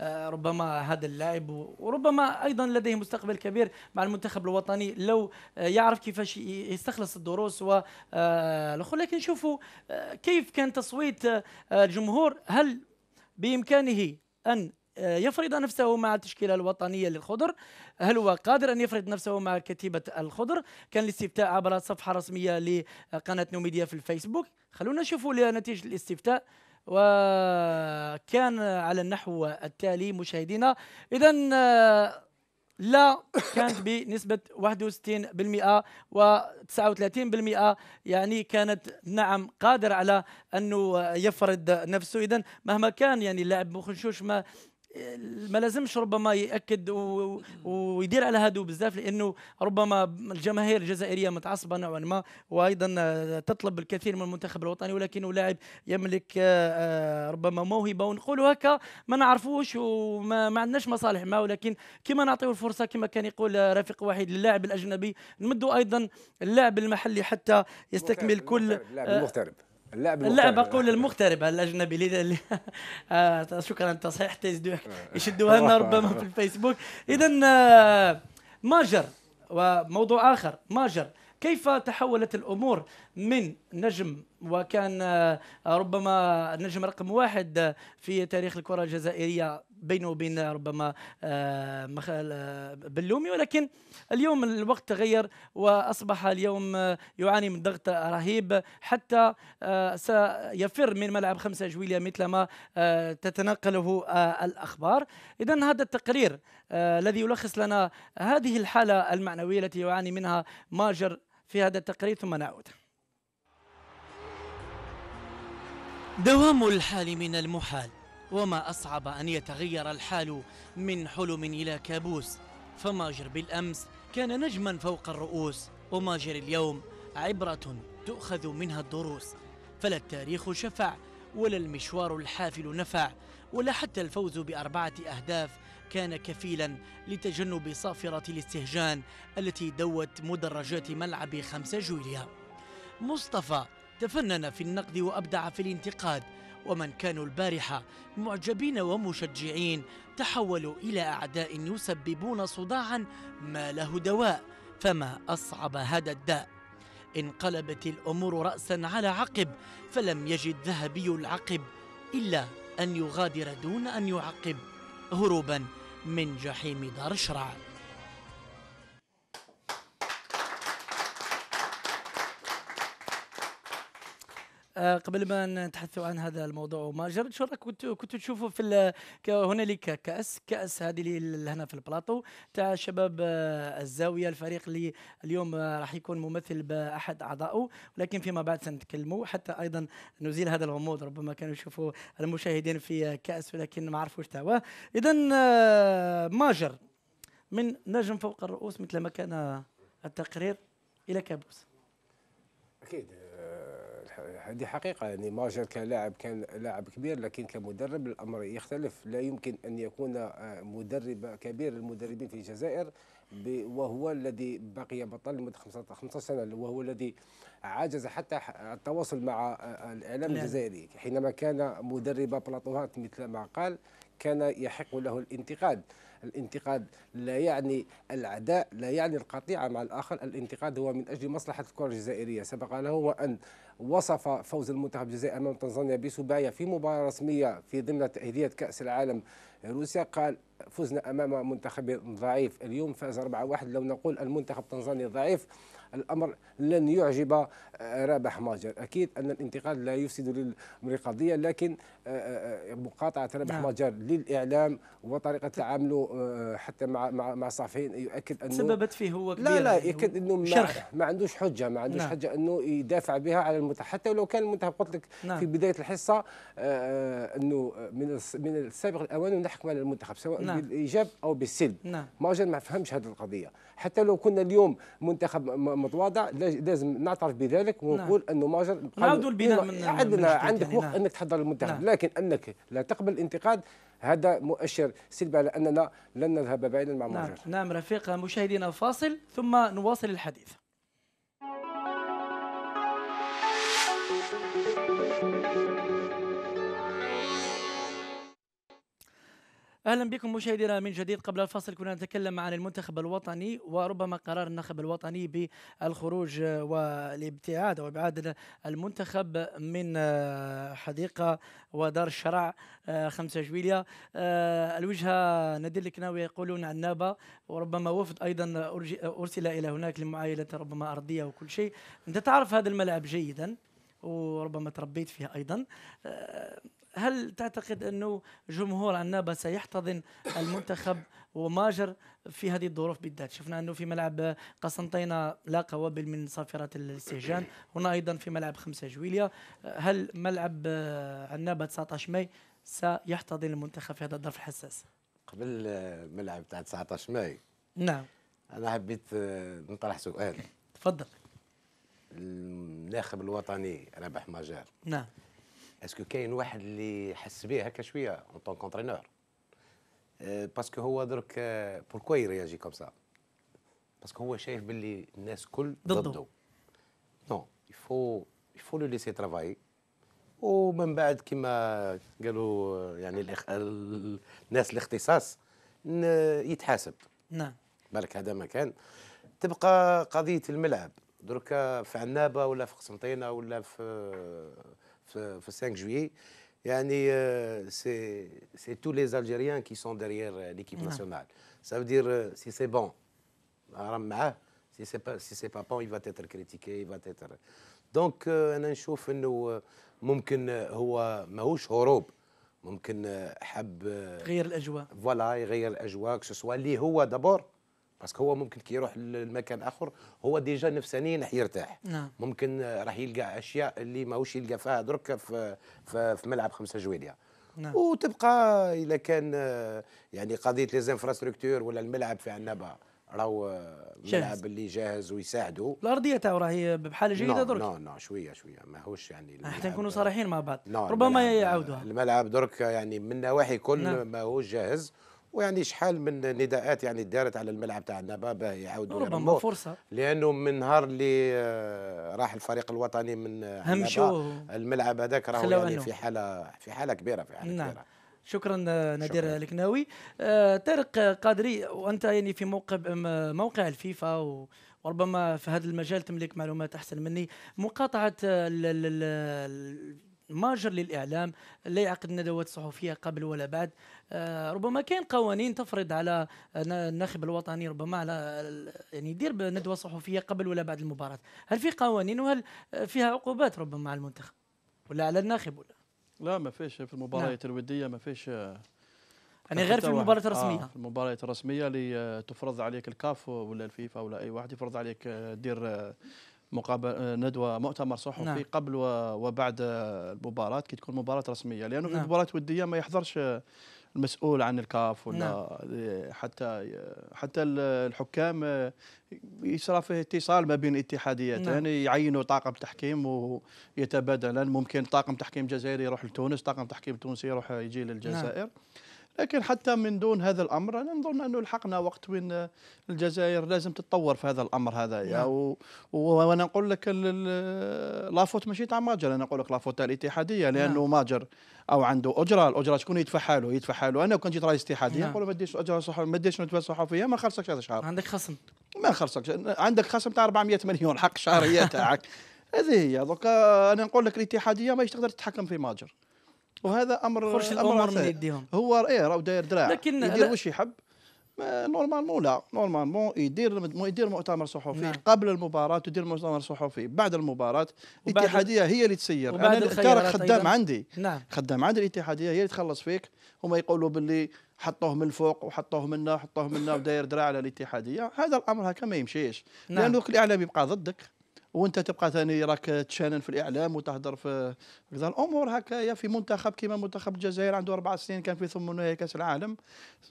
بربما هذا اللاعب وربما أيضا لديه مستقبل كبير مع المنتخب الوطني لو يعرف كيفاش يستخلص الدروس و لكن شوفوا كيف كان تصويت الجمهور؟ هل بإمكانه أن آه، يفرض نفسه مع التشكيلة الوطنية للخضر. هل هو قادر أن يفرض نفسه مع كتيبة الخضر؟ كان الاستفتاء عبر صفحة رسمية لقناة نوميديا في الفيسبوك. خلونا نشوفوا نتيجة الاستفتاء. وكان على النحو التالي مشاهدينا. إذا آه، لا كانت بنسبة 61% و 39% يعني كانت نعم قادر على أنه يفرض نفسه. إذا مهما كان يعني اللاعب مخشوش ما ما لازمش ربما يأكد ويدير على هادو بزاف لأنه ربما الجماهير الجزائرية متعصبة نوعا ما وأيضا تطلب الكثير من المنتخب الوطني ولكنه لاعب يملك آه، ربما موهبة. ونقولوا هكا ما نعرفوش وما ما عندناش مصالح معه ولكن كما نعطيه الفرصة كما كان يقول رفيق وحيد للاعب الأجنبي نمدوا أيضا اللاعب المحلي حتى يستكمل كل اللاعب المغترب. اللاعب اللاعب أقول المغترب الأجنبي اللي آه شكرا تصحيح يشدوها لنا ربما في الفيسبوك. اذا آه ماجر وموضوع آخر. ماجر كيف تحولت الأمور من نجم وكان آه، ربما النجم رقم واحد في تاريخ الكرة الجزائرية بينه وبين ربما آه، آه، بلومي ولكن اليوم الوقت تغير وأصبح اليوم يعاني من ضغط رهيب حتى سيفر من ملعب خمسة جويلية مثلما تتناقله الأخبار. اذا هذا التقرير الذي يلخص لنا هذه الحالة المعنوية التي يعاني منها ماجر في هذا التقرير. ثم نعود. دوام الحال من المحال. وما أصعب أن يتغير الحال من حلم إلى كابوس. فماجر بالأمس كان نجما فوق الرؤوس وماجر اليوم عبرة تؤخذ منها الدروس. فلا التاريخ شفع ولا المشوار الحافل نفع ولا حتى الفوز بأربعة أهداف كان كفيلا لتجنب صافرة الاستهجان التي دوت مدرجات ملعب خمسة جوليا. مصطفى تفنن في النقد وأبدع في الانتقاد ومن كانوا البارحة معجبين ومشجعين تحولوا إلى أعداء يسببون صداعا ما له دواء فما أصعب هذا الداء. انقلبت الأمور رأسا على عقب فلم يجد ذهبي العقب إلا أن يغادر دون أن يعقب هروبا من جحيم دار الشرع. قبل ما نتحدث عن هذا الموضوع ماجر شو رأيك؟ كنت كنت تشوفوا في هنالك كأس كأس هذه اللي هنا في البلاطو تاع شباب آه، الزاوية الفريق اللي اليوم آه، راح يكون ممثل بأحد أعضائه ولكن فيما بعد سنتكلموا حتى أيضا نزيل هذا الغموض ربما كانوا يشوفوا المشاهدين في كأس ولكن ما عرفوش تاعه اذا ماجر من نجم فوق الرؤوس مثل ما كان التقرير إلى كابوس. أكيد. هذه حقيقة يعني ماجر كلاعب كان لاعب كبير لكن كمدرب الأمر يختلف. لا يمكن أن يكون آه، مدرب كبير المدربين في الجزائر وهو الذي بقي بطل لمدة 15 سنة وهو الذي عجز حتى التواصل مع آه، الإعلام نعم. الجزائري. حينما كان مدرب بلاطوهات مثل ما قال كان يحق له الانتقاد. الانتقاد لا يعني العداء لا يعني القطيعة مع الآخر. الانتقاد هو من أجل مصلحة الكرة الجزائرية. سبق له وأن وصف فوز المنتخب الجزائري أمام تنزانيا بسبايا في مباراة رسمية في ضمن تأهيلية كأس العالم روسيا قال فزنا أمام منتخب ضعيف اليوم فاز 4-1 لو نقول المنتخب التنزاني ضعيف الأمر لن يعجب آه، رابح ماجر أكيد أن الانتقاد لا يفسد للقضيه لكن آه، آه، مقاطعة رابح نعم. ماجر للإعلام وطريقة تعامله حتى مع مع مع الصحفيين يؤكد أنه سببت فيه هو كبير لا لا يؤكد أنه ما, ما عندوش حجة ما عندوش نعم. حجة أنه يدافع بها على المنتخب حتى ولو كان المنتخب قلت لك نعم. في بداية الحصة أنه من من السابق الأوان نحكم على المنتخب سواء نعم. بالإيجاب أو بالسلب نعم. ماجر ما فهمش هذه القضية حتى لو كنا اليوم منتخب متواضع لازم نعترف بذلك ونقول نعم. أنه ماجر نعودوا البناء من عندنا عندك يعني وقت نعم. أنك تحضر المنتخب نعم. لكن أنك لا تقبل الانتقاد هذا مؤشر سلبي على أننا لن نذهب بعيدا مع نعم. ماجر نعم رفيق مشاهدينا فاصل ثم نواصل الحديث أهلا بكم مشاهدينا من جديد. قبل الفاصل كنا نتكلم عن المنتخب الوطني وربما قرار الناخب الوطني بالخروج والابتعاد أو ابعاد المنتخب من آه، حديقة ودار الشرع آه، خمسة جويليا آه، الوجهه نادر الكناوي يقولون عنابه وربما وفد أيضا أرسل إلى هناك لمعاينه ربما أرضية وكل شيء. أنت تعرف هذا الملعب جيدا وربما تربيت فيها أيضا. آه، هل تعتقد أنه جمهور عنابه سيحتضن المنتخب وماجر في هذه الظروف بالذات؟ شفنا أنه في ملعب قسنطينة لاقى وبل من صافرة الاستهجان هنا أيضا في ملعب خمسة جويليا. هل ملعب عنابه 19 ماي سيحتضن المنتخب في هذا الظرف الحساس؟ قبل الملعب تاع 19 ماي. نعم. أنا حبيت نطرح سؤال. تفضل. الناخب الوطني رابح ماجر نعم. est-ce que كاين واحد اللي حس به هكا شوية en tant qu'entraîneur parce que هو درك pourquoi ي réagir comme ça parce que هو شايف باللي الناس كل ضده. non il faut il faut le laisser travailler ومن بعد كما قالوا يعني الإخ... ال- الناس الاختصاص ن- يتحاسب. نعم. بالك هذا مكان تبقى قضية الملعب. دركا في عنابة ولا في قسنطينة ولا في في, في 5 جويي يعني c'est c'est tous les Algériens qui sont derrière l'équipe نعم. nationale ça veut dire c'est c'est bon راهم معاه c'est c'est pas c'est c'est pas bon il va être critiqué il va être donc أنا نشوف انه ممكن هو ماهوش هروب ممكن حب غير الاجواء voilà يغير الاجواء كسوا اللي هو d'abord parce que هو ممكن كي يروح لمكان آخر هو déjà نفسانيا راح يرتاح. نعم. ممكن راح يلقى أشياء اللي ماهوش يلقى فيها درك في في, في ملعب خمسة جويليا. نعم. وتبقى اذا كان يعني قضية les infrastructures ولا الملعب في عنابة راهو آه، جاهز. ملعب اللي جاهز ويساعدوا الأرضية تاعو راهي بحاله جيدة non درك. non نو شوية شوية ماهوش يعني حتى الملعب- نكونوا صريحين مع بعض. ربما الملعب- يعاودوها. الملعب درك يعني من نواحي كل نعم. ما هوش جاهز. ويعني شحال من نداءات يعني دارت على الملعب تاع النبا باه يعاودوا ربما فرصة لأنه من نهار اللي آه، راح الفريق الوطني من الملعب هذاك راهو يعني. في حالة في حالة كبيرة في حالة نعم. كبيرة شكرا آه، نادر. الكناوي آه، طارق آه، قادري وأنت يعني في موقع موقع الفيفا و- وربما في هذا المجال تملك معلومات أحسن مني مقاطعة آه، الماجر للإعلام لا يعقد ندوات صحفية قبل ولا بعد. آه، ربما كاين قوانين تفرض على الناخب الوطني ربما على يعني يدير ندوه صحفية قبل ولا بعد المباراة. هل في قوانين وهل آه، فيها عقوبات ربما على المنتخب؟ ولا على الناخب ولا؟ لا ما فيش في المباريات الودية ما فيش آه، يعني غير في واحد. المباراة الرسميه آه في المباريات الرسمية اللي آه، تفرض عليك الكاف ولا الفيفا ولا أي واحد يفرض عليك آه، دير آه، مقابل آه، ندوة مؤتمر صحفي نعم. نعم. قبل وبعد المباراة كي تكون مباراة رسمية لأنه في نعم. المباريات الوديه ما يحضرش المسؤول عن الكاف ولا نعم. آه، حتى حتى ال- الحكام آه، يصرى فيه اتصال ما بين الاتحاديات نعم. يعني يعينوا طاقم تحكيم ويتبادلان ممكن طاقم تحكيم جزائري يروح لتونس طاقم تحكيم تونسي يروح يجي للجزائر لكن حتى من دون هذا الأمر أنا نظن أنه لحقنا وقت وين الجزائر لازم تتطور في هذا الأمر هذا. يا نعم. و- وأنا نقول لك la faute ماشي تاع ماجر. أنا نقول لك la faute تاع الاتحادية لأنه نعم. ماجر أو عنده أجرة. الأجرة شكون يدفعها له يدفعها له أنا كون جيت رئيس اتحادية نعم. نقول له ما ديش أجرة صحفيه ما ديش ندوة صحفية ما خلصكش هذا الشهر. عندك خصم. ما خلصكش. عندك خصم تاع 400 مليون حق شهرية تاعك. هذه هي. donc أنا نقول لك الاتحادية ماهيش تقدر تتحكم في ماجر. وهذا أمر خرج أمر الأمور من. يديهم. هو إيه راهو داير دراع. لكن يدير واش يحب. ما normalement لا. normalement يدير يدير مؤتمر صحفي. نعم. قبل المباراة ويدير مؤتمر صحفي. بعد المباراة الاتحادية هي اللي تسير. أنا ترى خدام أيضاً. عندي. نعم. خدام عند الاتحادية هي اللي تخلص فيك. هما يقولوا باللي حطوه من الفوق وحطوه منا وحطوه منا وداير دراع على الاتحاديه هذا الأمر هكا ما يمشيش. نعم. لأنه الاعلام يبقى ضدك. وانت تبقى ثاني راك تشانن في الإعلام وتهدر في كذا الأمور هكايا في منتخب كيما منتخب الجزائر عنده أربع سنين كان في ثم نهائي كأس العالم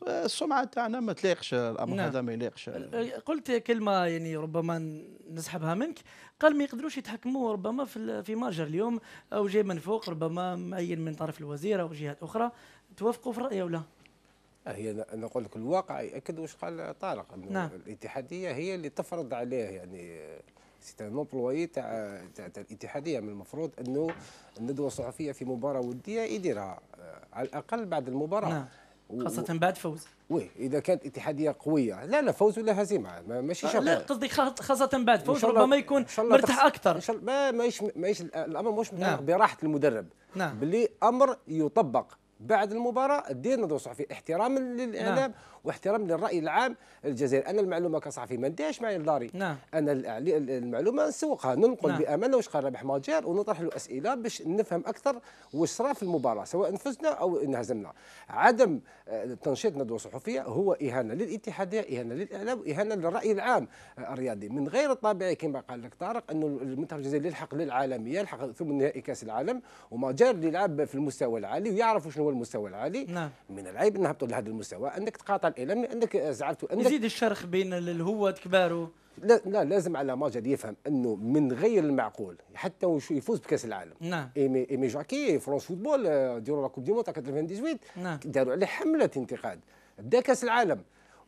السمعة تاعنا ما تليقش الأمر نعم. هذا ما يليقش قلت كلمة يعني ربما نسحبها منك قال ما يقدروش يتحكموا ربما في في ماجر اليوم أو جاي من فوق ربما معين من طرف الوزير أو جهات أخرى توافقوا في الرأي أو لا؟ هي أنا نقول لك الواقع ياكد واش قال طارق انه نعم. الاتحادية هي اللي تفرض عليه يعني c'est un employé تاع تاع الاتحادية من المفروض أنه الندوة الصحفية في مباراة ودية يديرها آه، على الأقل بعد المباراة. نعم و- خاصة بعد فوز. oui إذا كانت اتحادية قوية. لا لا فوز ولا هزيمة ما- ماشي شرط لا قصدي خا- خاصة بعد فوز ربما يكون إن شاء الله مرتاح تخس- أكثر. إن شاء الله ما ماهيش ماهيش الأمر مش متعلق نعم. براحة المدرب نعم. باللي أمر يطبق. بعد المباراة دير ندوة صحفي احتراما للإعلام نعم. واحترام للرأي العام الجزائري أنا المعلومة كصحفي ما نديهاش معي لداري نعم. أنا المعلومة نسوقها ننقل نعم. بامانه واش قال رابح ماجير ونطرح له أسئلة باش نفهم أكثر واش صرا في المباراة سواء فزنا أو انهزمنا عدم آه، تنشيط ندوة صحفية هو إهانة للاتحاديه إهانة للإعلام إهانة للرأي العام آه، الرياضي من غير الطبيعي كما قال لك طارق انه المنتخب الجزائري يلحق للعالمية يلحق ثم نهائي كأس العالم وماجير اللي يلعب في المستوى العالي ويعرف شنو هو المستوى العالي نعم. من العيب نهبطوا لهذا المستوى. انك تقاطع الإعلام لانك زعلت انك يزيد الشرخ بين الهوة كبارو لا, لا لازم على ماجر يفهم إنه من غير المعقول حتى وش يفوز بكأس العالم. نعم. Aimé Aimé Jacquet France Football آه، ديروا la coupe du monde 98 نعم. داروا عليه حملة انتقاد. بدأ كأس العالم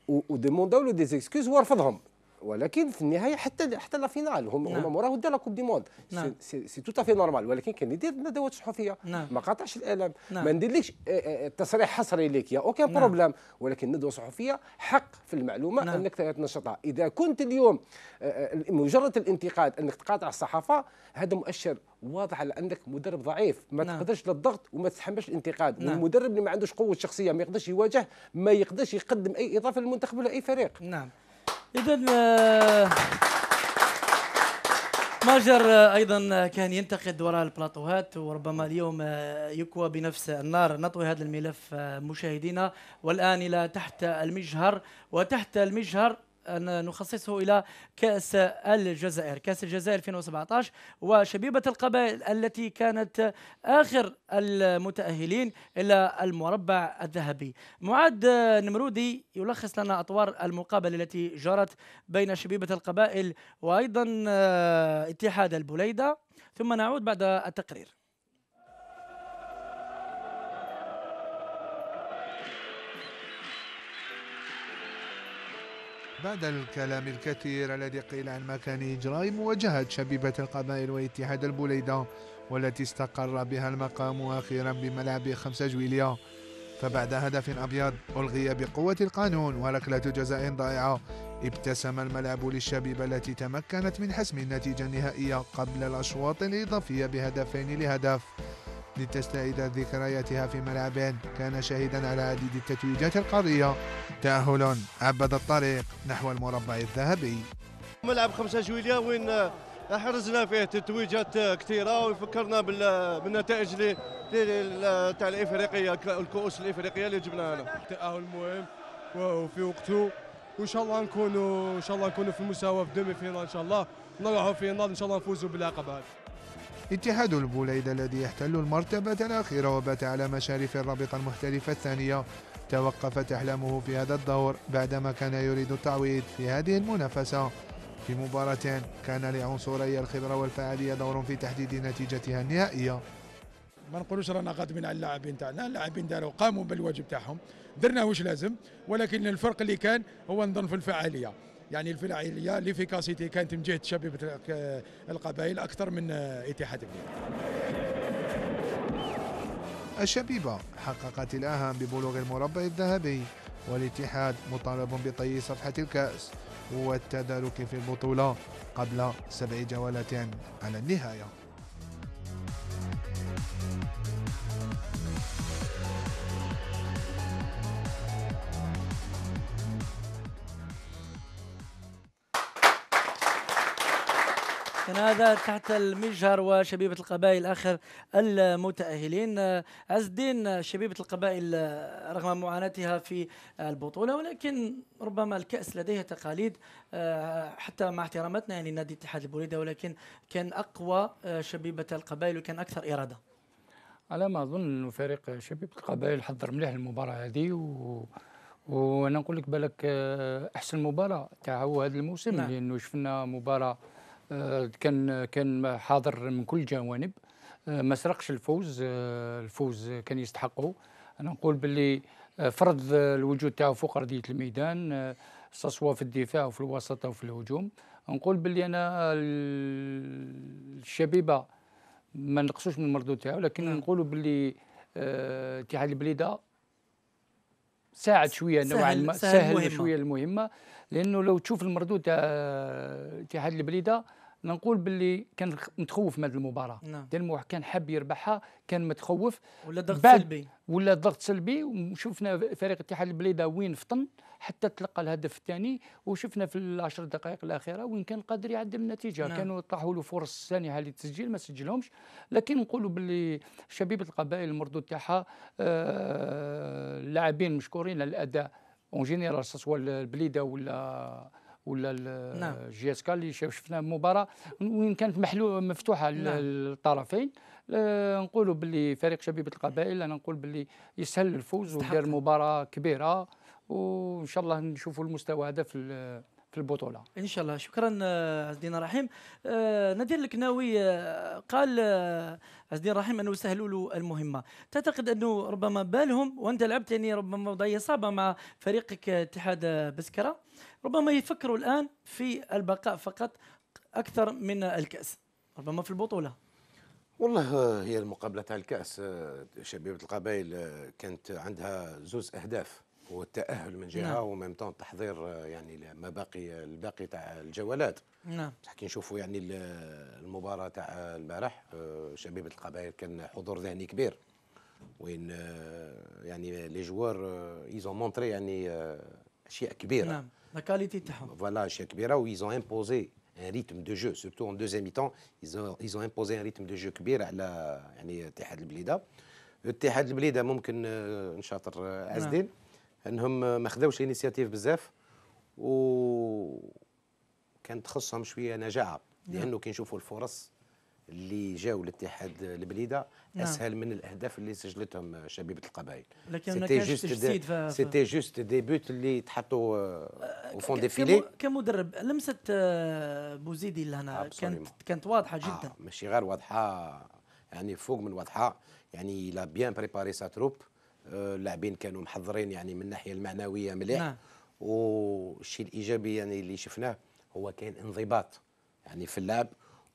و demandaو له des excuses ورفضهم ولكن في النهاية حتى حتى la finale هم نعم. هم موراه دا la coupe du monde نعم. c'est c'est tout à fait normal ولكن كان يدير ندوات صحفيه نعم. ما قاطعش الإعلام نعم. ما نديرلكش آه، آه، تصريح حصري ليك يا okay نعم. problème ولكن ندوه صحفيه حق في المعلومة نعم. أنك تنشطها إذا كنت اليوم آه، آه، مجرد الانتقاد أنك تقاطع الصحافة هذا مؤشر واضح على انك مدرب ضعيف ما نعم. تقدرش للضغط وما تتحملش الانتقاد نعم. والمدرب اللي ما عندوش قوة شخصية ما يقدرش يواجه ما يقدرش يقدم أي إضافة للمنتخب ولا أي فريق نعم اذا آه، ماجر آه، أيضا كان ينتقد وراء البلاطوهات وربما اليوم آه، يكوى بنفس النار. نطوي هذا الملف آه، مشاهدينا والآن إلى تحت المجهر. وتحت المجهر أن نخصصه إلى كأس الجزائر. كأس الجزائر 2017 وشبيبة القبائل التي كانت آخر المتأهلين إلى المربع الذهبي. معاد نمرودي يلخص لنا أطوار المقابلة التي جرت بين شبيبة القبائل وأيضا آه، اتحاد البليدة. ثم نعود بعد التقرير. بعد الكلام الكثير الذي قيل عن مكان إجراء مواجهة شبيبة القبائل واتحاد البليدة والتي استقر بها المقام أخيرا بملعب خمسة جويلية. فبعد هدف أبيض ألغي بقوة القانون وركلة جزاء ضائعة. ابتسم الملعب للشبيبة التي تمكنت من حسم النتيجة النهائية قبل الأشواط الإضافية بهدفين لهدف. لتستعيد ذكرياتها في ملعب كان شاهدا على عديد التتويجات القارية تأهل عبد الطريق نحو المربع الذهبي. ملعب خمسة جويلية وين حرزنا فيه تتويجات كثيرة وفكرنا بال- بالنتائج اللي تاع الإفريقية الكؤوس الإفريقية اللي جبناها لنا تأهل مهم. وفي وقته وإن شاء الله نكونوا إن شاء الله نكونوا في المستوى في demi-finale إن شاء الله. نروحوا finale إن شاء الله نفوزوا باللقب هذا. اتحاد البليدة الذي يحتل المرتبة الأخيرة وبات على مشارف الرابطة المحترفة الثانية توقفت أحلامه في هذا الدور بعدما كان يريد التعويض في هذه المنافسة. في مباراة كان لعنصري الخبرة والفعالية دور في تحديد نتيجتها النهائية. ما نقولوش رانا قادمين على اللاعبين تاعنا اللاعبين داروا قاموا بالواجب تاعهم. درنا واش لازم ولكن الفرق اللي كان هو نظن في الفعالية. يعني الفعالية ليفيكاسيتي كانت من جهة شبيبة ال- القبائل أكثر من إتحاد البلاد الشبيبة حققت الأهم ببلوغ المربع الذهبي والاتحاد مطالب بطي صفحة الكأس والتدارك في البطولة قبل سبع جولات على النهاية. كان هذا تحت المجهر وشبيبة القبائل آخر المتأهلين عز الدين شبيبة القبائل رغم معاناتها في البطولة ولكن ربما الكأس لديها تقاليد آه، حتى مع احتراماتنا يعني نادي اتحاد البوليدة ولكن كان أقوى آه، شبيبة القبائل وكان أكثر إرادة على ما انه فريق شبيبة القبائل حضر مليح المباراة هذه و... وأنا نقول لك بالك آه، أحسن مباراة تاعو هذا الموسم نعم. لأنه شفنا مباراة كان كان حاضر من كل الجوانب آه، ما سرقش الفوز. آه، الفوز كان يستحقه. أنا نقول باللي آه، فرض الوجود تاعو فوق أرضية الميدان آه، سواء في الدفاع وفي الوسط أو في الهجوم. نقول باللي أنا ال- الشبيبة ما نقصوش من المردود تاعو لكن نعم. نقولوا باللي آه، اتحاد البليدة ساعد شوية نوعا سهل- ما سهل سهل المهمة. شوية المهمة. لأنه لو تشوف المردود تاع اتحاد البليدة نقول باللي كان متخوف من هذه المباراة. نعم. كان حاب يربحها كان متخوف. ولا ضغط سلبي. ولا ضغط سلبي وشفنا فريق اتحاد البليدة وين فطن حتى تلقى الهدف الثاني وشفنا في العشر دقائق الأخيرة وين كان قادر يعدل النتيجة. نعم. كانوا طاحوا له فرص ثانية للتسجيل ما سجلهمش. لكن نقولوا باللي شبيبة القبائل المردود تاعها آه، اللاعبين مشكورين على الأداء. en général سواء البليدة ولا ولا نعم. ال JSK اللي شفنا مباراة وين كانت محلو مفتوحة نعم. للطرفين آه، نقولوا باللي فريق شبيبه القبائل أنا نقول باللي يسهل الفوز. ودار مباراة كبيرة وإن شاء الله نشوفوا المستوى هذا في في البطولة. ان شاء الله شكرا آه، عز الدين رحيم آه، نادر الكناوي آه، قال آه، عز الدين رحيم أنه سهلوا له المهمة. تعتقد أنه ربما بالهم وأنت لعبت يعني ربما وضعية صعبة مع فريقك اتحاد بسكرة. ربما يفكروا الآن في البقاء فقط أكثر من الكأس. ربما في البطولة. والله هي المقابلة تاع الكأس. شبيبة القبائل كانت عندها زوز أهداف. هو التاهل من جهة نعم. وميم طون تحضير آه، يعني ما باقي الباقي تاع الجولات نعم. بصح كي نشوفوا يعني ال- المباراة تاع البارح آه، شبيبة القبائل كان حضور ذهني كبير. وين آه، يعني les joueurs ils ont montré يعني آه، أشياء كبيرة. نعم. la qualité تاعهم Voilà, أشياء كبيرة. و ils ont imposé un rythme de jeu surtout en deuxième mi-temps. Ils ont ils ont imposé un rythme de jeu كبير على يعني اتحاد البليدة. اتحاد البليدة ممكن آه، نشاطر آه، عز نعم. انهم آه، ما خداوش l'initiative بزاف و كانت تخصهم شوية نجاعة نعم. لأنه كي نشوفوا الفرص اللي جاو لاتحاد البليدة نعم. أسهل من الأهداف اللي سجلتهم آه، شبيبة القبائل لكن سيتي جوست ف- سيتي جوست دي بوت اللي تحطوا أو فون دي فيلي كمدرب لمسة آه، بوزيدي لهنا كانت. كانت واضحة جدا آه ماشي غير واضحة يعني فوق من واضحة يعني لا بيان بريباري سا تروب آه، اللاعبين كانوا محضرين يعني من الناحية المعنوية مليح نعم. والشيء الإيجابي يعني اللي شفناه هو كان انضباط يعني في اللعب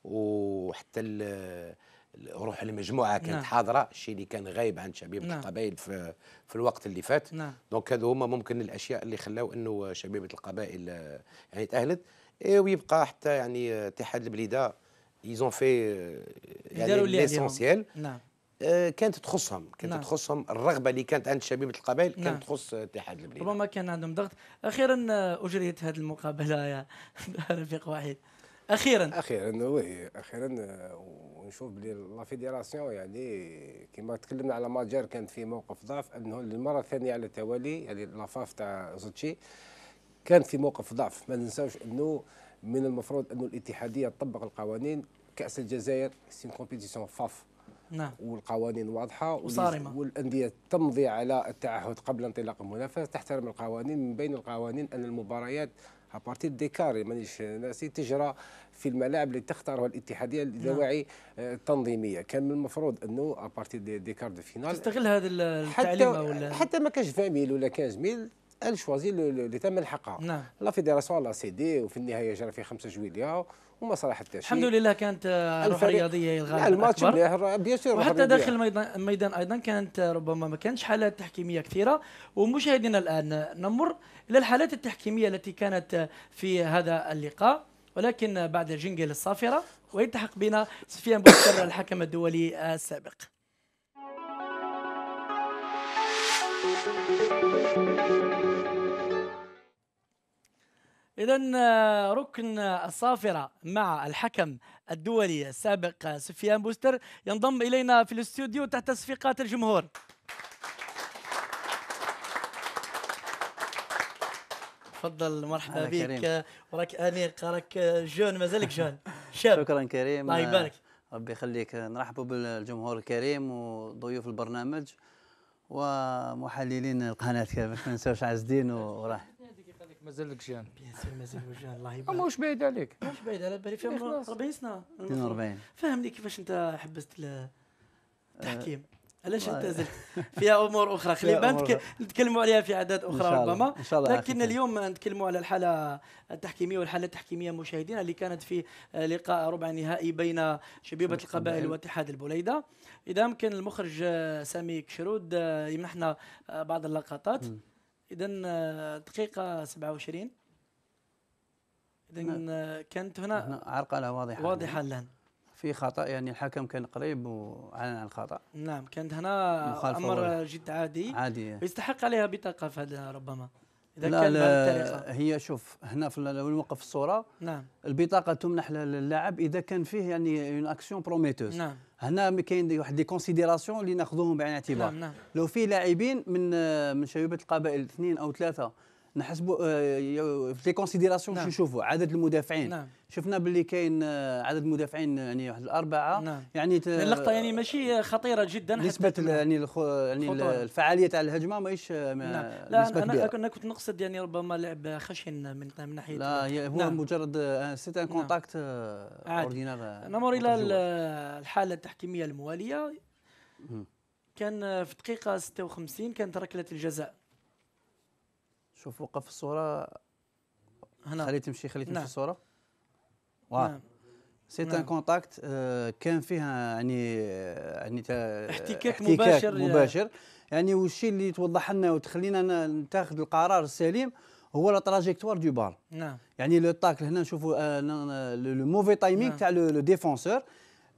وحتى روح المجموعة كانت نعم. حاضرة الشيء اللي كان غايب عند شبيبة نعم. القبائل في في الوقت اللي فات نعم دونك هذو هما ممكن الأشياء اللي خلاو إنه شبيبة القبائل آه، يعني تأهلت إيه ويبقى حتى يعني آه، اتحاد البليدة يزون في يعني اللي عليهم. l'essentiel نعم آه، كانت تخصهم كانت نعم. تخصهم. الرغبة اللي كانت عند شبيبه القبائل نعم. كانت تخص اتحاد البليده ربما كان عندهم ضغط. أخيرا آه، أجريت هذه المقابلة يا رفيق وحيد. أخيرا. أخيرا oui أخيرا آه، ونشوف بلي la fédération يعني كما تكلمنا على ماجر كانت في موقف ضعف أنه للمرة الثانية على التوالي يعني la FAF تاع زطشي كان في موقف ضعف. ما ننساوش أنه من المفروض أنه الاتحادية تطبق القوانين كأس الجزائر c'est compétition FAF نعم. والقوانين واضحة وصارمة. والأندية تمضي على التعهد قبل انطلاق المنافسة تحترم القوانين من بين القوانين أن المباريات à partir des quarts مانيش ناسي تجرى في الملاعب اللي تختارها الاتحادية لدواعي آه، تنظيمية. كان من المفروض أنه à partir des, des quarts de finale تستغل هذا ال- التعليم حتى حتى ما كانش 20 mille ولا 15 mille ال choisi اللي تم الحقها نعم. la fédération la CD وفي النهايه جرى في 5 جويليا وما صلاح حتى شيء الحمد لله كانت روح رياضيه الغالب الماتش. مليح bien sûr وحتى داخل الميدان الميدان أيضا كانت ربما ما كانش حالات تحكيميه كثيره ومشاهدينا الان نمر إلى الحالات التحكيميه التي كانت في هذا اللقاء ولكن بعد الجنجل الصافره ويلتحق بنا سفيان بوكر الحكم الدولي السابق إذا ركن الصافرة مع الحكم الدولي السابق سفيان بوستر ينضم إلينا في الاستوديو تحت تصفيقات الجمهور. تفضل مرحبا بك. وراك انيق راك jeune مازالك jeune. شاب. شكرا كريم. الله يبارك. ربي يخليك. نرحبوا بالجمهور الكريم وضيوف البرنامج ومحللين القناة. كيف ما ننساوش عز الدين وراح. مازالك jeune bien sûr مازال jeune الله ما يبارك ماهوش بعيد عليك مش بعيد على بالي فيهم خلاص. 40 سنة 42 فهمني كيفاش أنت حبست ال- التحكيم علاش أنت والله. زلت فيها أمور أخرى خلي بالك نتكلموا عليها في عادات إن أخرى شاء الله. ربما إن شاء الله لكن. اليوم نتكلموا على الحالة التحكيمية والحالة التحكيمية مشاهدينا اللي كانت في لقاء ربع نهائي بين شبيبة القبائل. واتحاد البليدة إذا يمكن المخرج سامي كشرود يمنحنا بعض اللقطات مم. اذا دقيقة 27 اذا آه، كانت هنا هنا عرقلة واضحة واضحة الآن. في خطأ يعني الحكم كان قريب وأعلن عن الخطأ. نعم كانت هنا أمر. جد عادي. عادي يستحق عليها بطاقه في هذا ربما. إذا لا كان لا هي شوف هنا في لو نوقف الصورة. نعم. البطاقة تمنح للاعب إذا كان فيه يعني une action prometteuse نعم. هنا كاين واحد des considérations اللي ناخذوهم بعين الاعتبار نعم نعم. لو في لاعبين من آه، من شبيبة القبائل اثنين أو ثلاثة نحسبوا آه، في les considérations نعم. شو نشوفوا عدد المدافعين نعم شفنا باللي كاين آه، عدد المدافعين يعني واحد الأربعة نعم يعني اللقطة يعني ماشي خطيرة جدا تمنع. يعني يعني ال- خطورة. الفعالية تاع الهجمة ماهيش آه، ما- نعم لا نسبة أنا كبيرة أنا كنت نقصد يعني ربما لعب خشن من من ناحية لا هو نعم. مجرد c'est un. contact عادي. ordinaire نمر إلى ال- الحالة التحكيمية الموالية. كان في دقيقة 56 كانت ركلة الجزاء شوف وقف الصورة. هنا. خليه تمشي خليه تمشي نعم. الصورة. نعم. c'est نعم. un contact كان فيها يعني آه، يعني تا- احتكاك مباشر مباشر. يعني والشيء اللي توضح لنا وتخلينا نتاخذ القرار السليم هو لا تراجيكتوار دو بال. نعم. يعني لو تاكل هنا نشوفوا آه، لو موفي تايمينغ نعم. تاع لو ديفونسور.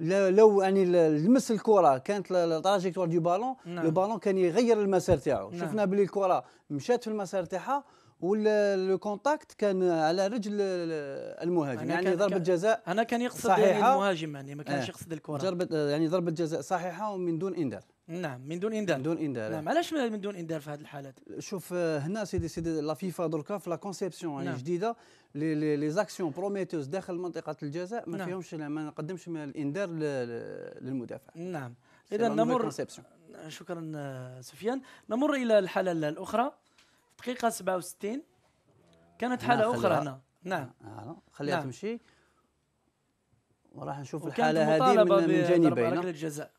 لو يعني لمس الكرة كانت لا- لا تراجيكتوار دو بالون نعم. لو بالون كان يغير المسار تاعو نعم. شفنا بلي الكرة مشات في المسار تاعها ولو كونتاكت كان على رجل ال- المهاجم يعني ضربة جزاء أنا كان يقصد يعني صحيحة. المهاجم يعني ما كانش آه. يقصد الكرة ضربة يعني ضربة جزاء صحيحة ومن دون إنذار نعم من دون انذار من دون انذار نعم علاش من دون انذار في هذه الحالات؟ شوف آه، هنا سيدي سيدي لا فيفا دركا في لا كونسيبسيون يعني نعم. جديده les les les actions prometteuses داخل منطقة الجزاء ما نعم. فيهمش ما نقدمش من الانذار للمدافع. نعم. إذا نمر. شكرا آه، سفيان. نمر إلى الحالة الأخرى. دقيقة 67 كانت هنا حالة أخرى. هنا. نعم. آه، خليها نعم. تمشي. وراح نشوف الحالة هذه من, من جانبين. ركله جزاء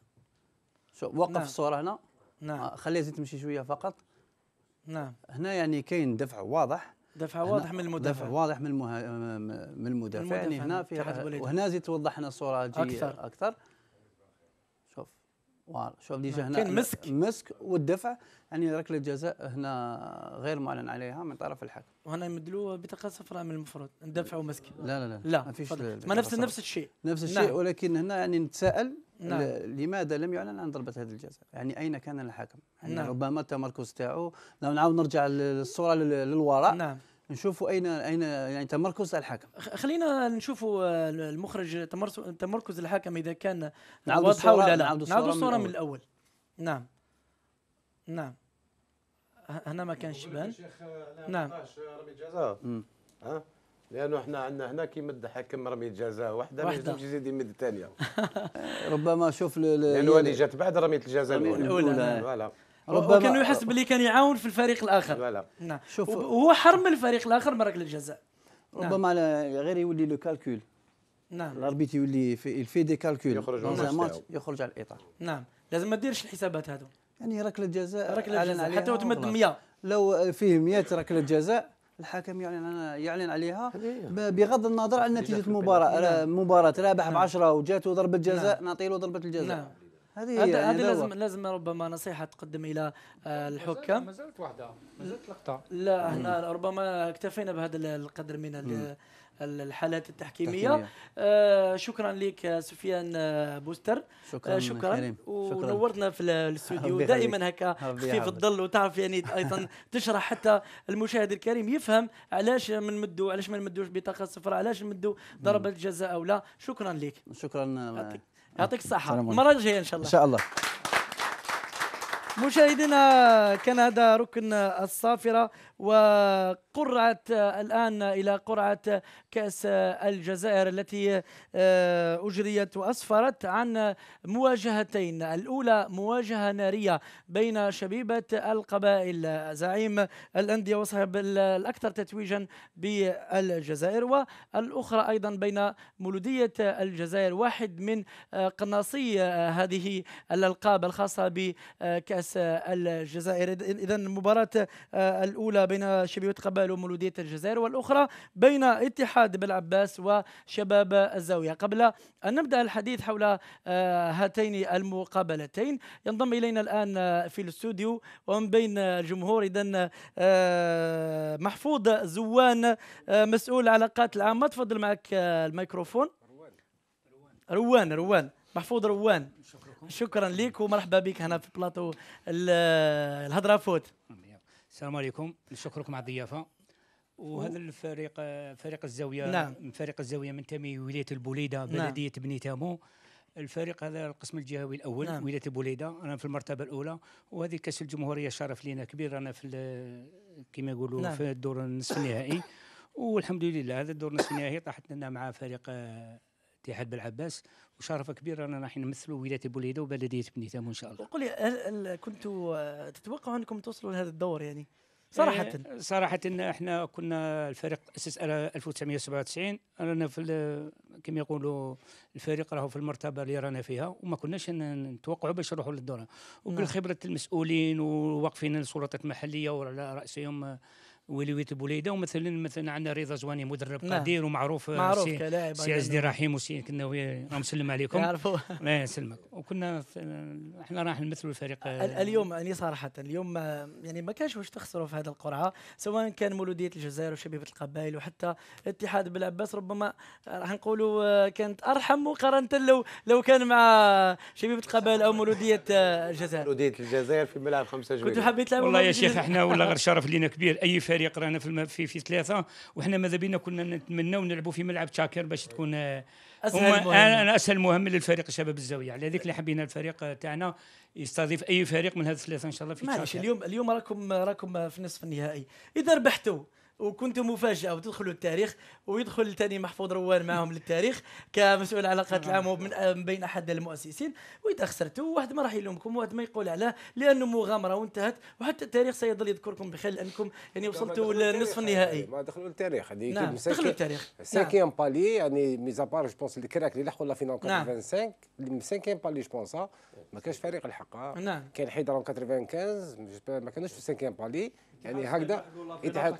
شوف وقف نعم. الصورة هنا. نعم. آه، خليها تمشي شوية فقط. نعم. هنا يعني كاين دفع واضح. دفع هنا واضح من دفع المدافع واضح من المها... من المدافع. يعني المدافع. هنا من اتحاد في بليدة. وهنا زيد توضح لنا الصورة جي أكثر. أكثر. شوف شوف déjà نعم. هنا كاين مسك. مسك والدفع. يعني ركلة جزاء هنا غير معلن عليها من طرف الحكم. وهنا يمدلوا بطاقة صفراء من المفروض. ندفعوا مسك لا لا لا. لا ما فيش ما نفس نفس الشيء. نفس الشيء نعم. ولكن هنا يعني نتساءل. نعم. ل- لماذا لم يعلن عن ضربة هذه الجزاء؟ يعني أين كان الحكم؟ يعني نعم. ربما التمركز تاعو لو نعاود نرجع للصورة لل- للوراء نعم نشوفوا أين أين يعني تمركز الحكم خ- خلينا نشوفوا آه، المخرج تمركز الحكم إذا كان واضحة ولا لا نعاود نعاود الصورة من الصورة من الأول. الأول نعم نعم هنا ما كانش بان نعم رمي جزاء مم. ها لأنه إحنا عندنا هنا كي مد حكم رمي جزاء واحدة ما واحدة. يلزمش يزيد يمد الثانية. ربما شوف لأنه هذه جات بعد رمية الجزاء الأولى. الأولى. فوالا. ربما وكانوا يحسب اللي كان يعاون في الفريق الآخر. voilà. نعم. شوف- وهو حرم الفريق الآخر من ركله الجزاء. نعم. ربما لا- غير يولي le calcul. نعم. ال arbitre يولي في في des calculs يخرج تاعو. يخرج على الإطار. نعم. لازم ما ديرش الحسابات هذو يعني ركلة جزاء ركلة عليها حتى وتمد وخلاص. 100 لو فيه 100 ركلة جزاء الحكم يعلن يعلن عليها ب- بغض النظر عن نتيجة المباراة نعم. مباراة رابح ب نعم. 10 وجاته ضربه جزاء نعطي له ضربة الجزاء. نعم. هذه هي هذا يعني لازم. لازم ربما نصيحة تقدم إلى آه، الحكام ما زالت واحدة. ما زالت لقطة. لا إحنا ربما اكتفينا بهذا القدر من الحالات التحكيمية. تحكيمية. آه شكرا لك آه، سفيان آه، بوستر. شكرا آه شكرا. كريم. ونورتنا في ال- الاستوديو دائما. هكا خفيف. الظل وتعرف يعني أيضا تشرح حتى المشاهد الكريم. يفهم علاش من مدوا علاش ما نمدوش بطاقة صفراء علاش نمدوا ضربة جزاء أو لا. شكرا لك. شكرا. يعطيك الصحة. المرة الجاية إن شاء إن الله شاء الله. مشاهدينا كان هذا ركن الصافرة. وقرعة الآن إلى قرعة كأس الجزائر التي آه، أجريت وأسفرت عن مواجهتين. الأولى مواجهة نارية بين شبيبة القبائل زعيم الأندية وصاحب ال- الأكثر تتويجا بالجزائر والأخرى أيضا بين مولودية الجزائر واحد من آه، قناصي آه، هذه الألقاب الخاصة بكأس الجزائر. اذا المباراه الأولى بين شبيبه قبائل ومولودية الجزائر والأخرى بين اتحاد بالعباس وشباب الزاوية. قبل أن نبدأ الحديث حول هاتين المقابلتين ينضم إلينا الآن في الاستوديو ومن بين الجمهور اذا محفوظ زوان مسؤول العلاقات العامه تفضل معك الميكروفون. روان. روان. محفوظ روان. شكرا. لك ومرحبا بك هنا في بلاطو الهضره فوت السلام عليكم نشكركم على الضيافة وهذا الفريق فريق الزاويه نعم. فريق الزاوية منتمي ولاية البوليدة نعم. بلدية بني تامو الفريق هذا القسم الجهوي الأول نعم. ولاية البوليدة أنا في المرتبة الأولى وهذه كأس الجمهورية شرف لنا كبير أنا في كما يقولوا نعم. في الدور النصف النهائي والحمد لله هذا الدور النصف النهائي طاحت لنا مع فريق اتحاد بالعباس وشرف كبير اننا راح نمثلوا ولايه بوليدة وبلدية بني تامو إن شاء الله. قل لي كنتوا تتوقعوا أنكم توصلوا لهذا الدور يعني؟ صراحة. آه، صراحة إن إحنا كنا الفريق على 1997 رانا في كما يقولوا الفريق راهو في المرتبة اللي رانا فيها وما كناش نتوقعوا باش نروحوا للدور. وبالخبرة المسؤولين وواقفين السلطات المحلية وعلى رأسهم والي ولاية بليدة ومثلا مثلا عندنا رضا زواني مدرب نعم. قدير ومعروف آه، معروف سي- كلاعب سي عز الدين رحيم وسي كناوي راهم نسلم عليكم. يعرفوا. الله يسلمك. وكنا إحنا راح نمثلوا الفريق آه، ال- اليوم يعني صراحة اليوم آه، يعني ما كانش واش تخسروا في هذه القرعة سواء كان مولودية الجزائر وشبيبة القبائل وحتى اتحاد بالعباس ربما راح نقولوا كانت أرحم مقارنة لو لو كان مع شبيبة القبائل أو مولودية آه، الجزائر. مولودية الجزائر في ملعب خمسة جويلية كنتوا حابين تلعبوا والله يا شيخ إحنا والله غير شرف لينا كبير. أي فريق رانا في. في في ثلاثة وحنا ماذا بينا كنا نتمناو نلعبوا في ملعب شاكر باش تكون آه، مهمة. أنا أنا أسهل مهمه للفريق شباب الزاوية على ذلك اللي حبينا الفريق تاعنا يستضيف أي فريق من هذه الثلاثة إن شاء الله في معلش شاكر اليوم اليوم راكم راكم في نصف النهائي إذا ربحتوا وكنتم مفاجأة وتدخلوا التاريخ ويدخل ثاني محفوظ روان معهم للتاريخ كمسؤول العلاقات العامه ومن من بين أحد المؤسسين. وإذا خسرتوا واحد ما راح يلومكم واحد ما يقول عليه لأنه مغامرة وانتهت. وحتى التاريخ سيظل يذكركم بخير لأنكم يعني وصلتوا للنصف النهائي. ما دخلوا للتاريخ هذه نعم دخلوا التاريخ. سانكيام بالي يعني ميزا بار جو بونس اللي كراك اللي لحقوا لا فينال نعم. 85 سانكيام بالي جو بونس ما كانش فريق الحق نعم. كان حيدرون 95 ما كانوش في سانكيام بالي يعني هكذا اتحاد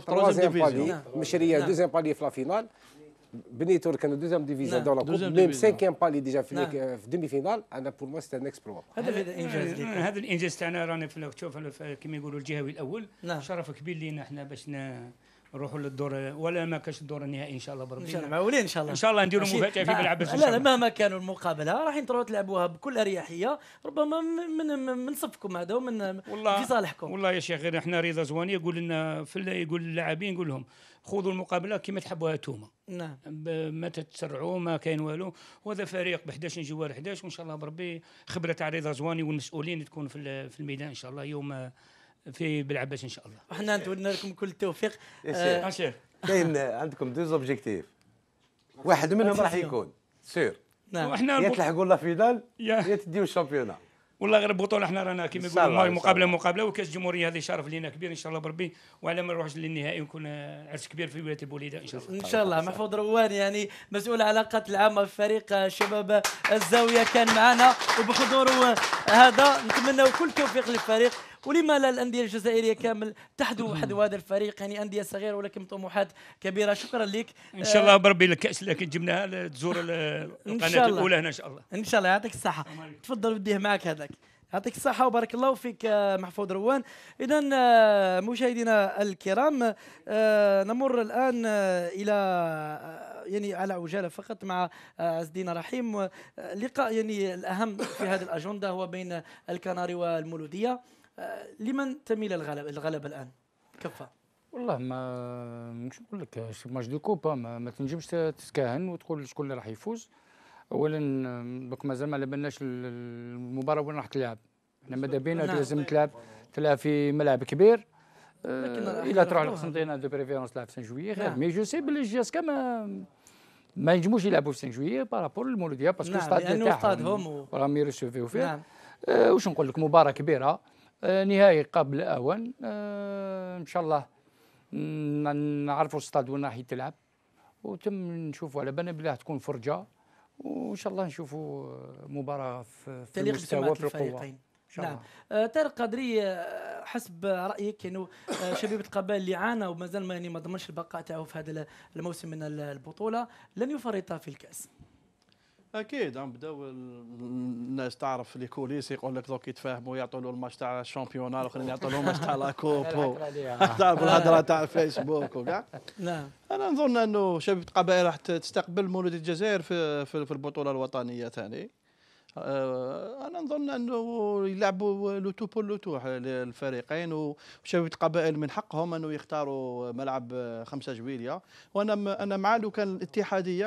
troisième division. بالي. مشريه. deuxième بالي في la finale بنيتور كانوا deuxième division. dans la coupe même. cinquième بالي déjà في. في demi-finale أنا pour moi c'est un exploit هذا في انجاز لكم هذا الانجاز تاعنا رانا في تشوف كما يقولوا الجهوي الأول نعم. شرف كبير لينا إحنا باش نروحوا للدور ولا ما كانش الدور النهائي إن شاء الله بربي إن شاء الله معولين إن شاء الله إن شاء الله نديروا مفاجأة في ملعب لا لا. مهما كانوا المقابلة راح تروحوا تلعبوها بكل أريحية ربما من من, من صفكم هذا ومن في صالحكم والله يا شيخ غير إحنا رضا زواني يقول لنا في يقول للاعبين يقول لهم خذوا المقابلة كما تحبوها انتوما نعم. ب- ما تتسرعوا ما كاين والو. وهذا فريق ب 11 joueurs 11 وإن شاء الله بربي خبرة تاع رضا زواني والمسؤولين تكون في ال- في الميدان إن شاء الله يوم آه، في بالعباس إن شاء الله. وحنا نتمنى لكم كل التوفيق. يا آه، شيخ. كاين عندكم deux objectifs واحد منهم راح. يكون سير نعم. وإحنا يا تلحقوا لا فينال يا تديو الشامبيونا والله غير البطوله إحنا رانا الله، يقولوا مقابلة. مقابلة وكاس الجمهوريه هذه شرف لينا كبير إن شاء الله بربي وعلى ما نروحش للنهائي ونكون عرس كبير في ولاية البوليدة إن شاء الله إن شاء الله محفوظ روان يعني مسؤول العلاقات العامه في فريق شباب الزاوية كان معنا وبحضوره هذا نتمنى كل توفيق للفريق ولما لا الأندية الجزائرية كامل تحدو حذو هذا الفريق يعني أندية صغيرة ولكن طموحات كبيرة. شكرا لك. إن شاء الله بربي الكاس اللي جبناها تزور القناة. الأولى هنا إن شاء الله. إن شاء الله. يعطيك الصحة. تفضل وديه معك هذاك. يعطيك الصحة وبارك الله فيك آه، محفوظ روان. إذا مشاهدينا الكرام آه، نمر الآن آه، إلى آه، يعني على عجالة فقط مع آه، عز الدين رحيم. آه، لقاء يعني الأهم في هذه الأجندة هو بين الكناري والمولودية. آه، لمن تميل الغلبة الغلبة الآن؟ كفى. والله ما مش نقول لك match de coupe ما, ما تنجمش ت- تتكهن وتقول شكون اللي راح يفوز. اولا آم، دوك مازال ما لبناش ال- المباراة وين راح تلعب. إحنا ماذا بينا. لازم تلعب تلعب في ملعب كبير. آه، لكن الا تروح. لقسنطينه de préférence تلعب في cinq juillet خير. mais je sais بلي جاسكا ما ما ينجموش يلعبوا في cinq juillet par rapport للمولودية parce que نعم، ستاد تاعهم راهم يرسوفيو فيه نعم. آه، واش نقول لك؟ مباراة كبيرة. آه، نهائي قبل الاوان آه، إن شاء الله نعرفوا الستاد وين راح يتلعب. وتم نشوفوا على بالنا بلي راح تكون فرجة. وإن شاء الله نشوفوا آه، مباراة في, في المستوى في القوة. الفريقين. نعم. آه طارق قادري آه حسب رأيك إنه آه شبيبه القبائل اللي عانى ومازال ما يعني ما ضمنش البقاء تاعو في هذا الموسم من البطولة لن يفرط في الكأس. أكيد عم بداو الناس تعرف les coulisses يقول لك دوك يتفاهموا يعطوا له الماتش تاع ال championnat والاخرين يعطوا له الماتش تاع la coupe تعرف الهضره تاع الفيسبوك وكاع نعم. أنا نظن إنه شبيبه القبائل راح تستقبل مولوديه الجزائر في في البطولة الوطنية ثاني آه، أنا نظن أنه يلعبوا le tout pour le tout الفريقين وشباب القبائل من حقهم أنه يختاروا ملعب خمسة جويليا وأنا أنا مع لو كان الاتحاديه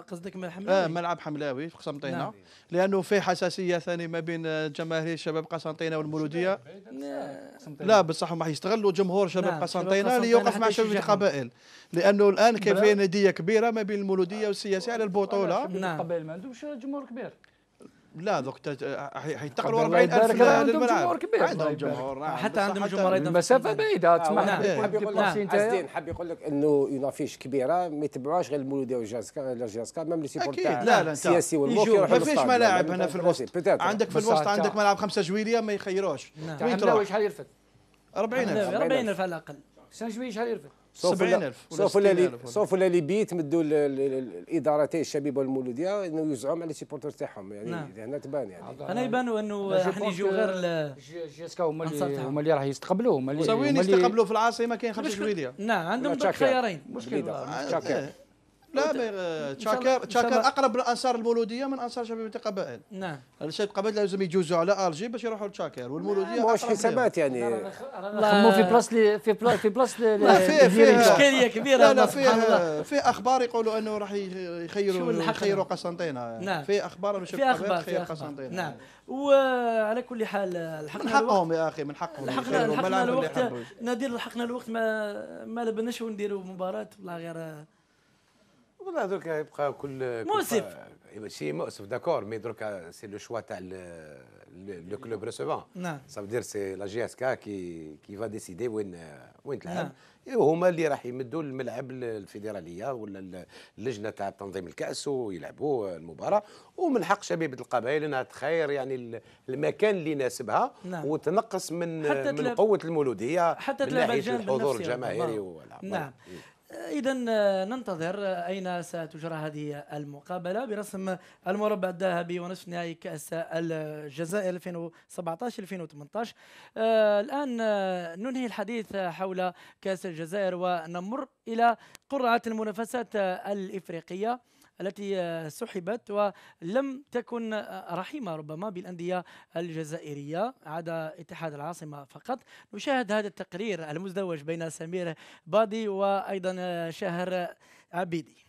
قصدك ملعب حملاوي؟ آه ملعب حملاوي في قسنطينة. نعم. لأنه في حساسية ثانية ما بين جماهير شباب قسنطينة والمولودية. لا بصح ما يستغلوا جمهور شباب نعم. قسنطينة ليوقف مع شباب القبائل لأنه الآن كاين نديه كبيرة ما بين المولودية والسياسية على البطولة. نعم. القبائل ما عندهمش جمهور كبير. لا دوك حيتقروا 40000 للملعب كبير. عندهم جمهور نعم حتى عندهم جمهور أيضا المسافة بعيدة تسمح حاب يقول لك عزدين حاب يقول لك إنه une affiche كبيرة ما يتبعوهاش غير المولودية والجاسكا الجاسكا même les supporters تاع لا لا السياسي والموك يروحوا ما فيش ملاعب هنا في الوسط. عندك في الوسط عندك ملعب خمسة جويلية ما يخيروش. وين تروح؟ شحال يرفد؟ 40000 40000 على الأقل. شوية شحال يرفد؟ 70000 sauf ولا sauf ولا لي بيت مدوا الإدارتين الشبيبه والمولودية إنه يوزعوا على les supporters تاعهم يعني نعم. هنا تبان يعني. أنا يبانوا إنه راح يجوا غير جيسكا هما اللي هما اللي راح يستقبلوا هما اللي يستقبلوا في العاصمة كاين خمسه جويلية. نعم عندهم خيارين. مشكل لا تشاكر تشاكر أقرب لانصار المولودية من أنصار شباب القبائل نعم. الشباب القبائل لازم يجوزوا على الجي باش يروحوا لتشاكر والمولودية ماهوش حسابات يعني. خموا في بلاص في بلاص في بلاص لا فيه فيه إشكالية كبيرة. لا لا فيه فيه أخبار يقولوا إنه راح يخيروا يخيروا قسنطينة. نعم. في أخبار في أخبار في قسنطينة. نعم. وعلى كل حال الحقنا من حقهم يا أخي من حقهم لحقنا لحقنا الوقت نادر لحقنا الوقت ما ما لبناش ونديروا مباراة والله غير والله درك يبقى كل مؤسف ماشي مؤسف d'accord mais درك c'est le choix تاع le club recevant نعم c'est-à-dire c'est la JSK qui qui va décider وين وين تلعب. هما اللي راح يمدوا الملعب الفيدراليه ولا اللجنه تاع تنظيم الكاس ويلعبوا المباراه ومن حق شبيبه القبائل انها تخير يعني المكان اللي يناسبها نعم. وتنقص من من قوه المولوديه حتى من ناحيه الحضور الجماهيري نعم إذا ننتظر أين ستجرى هذه المقابلة؟ برسم المربع الذهبي ونصف نهائي كأس الجزائر 2017 2018 آه الآن ننهي الحديث حول كأس الجزائر ونمر إلى قرعة المنافسات الإفريقية. التي سحبت ولم تكن رحيمة ربما بالأندية الجزائرية. عدا اتحاد العاصمة فقط. نشاهد هذا التقرير المزدوج بين سمير بادي وأيضا شهر عبيدي.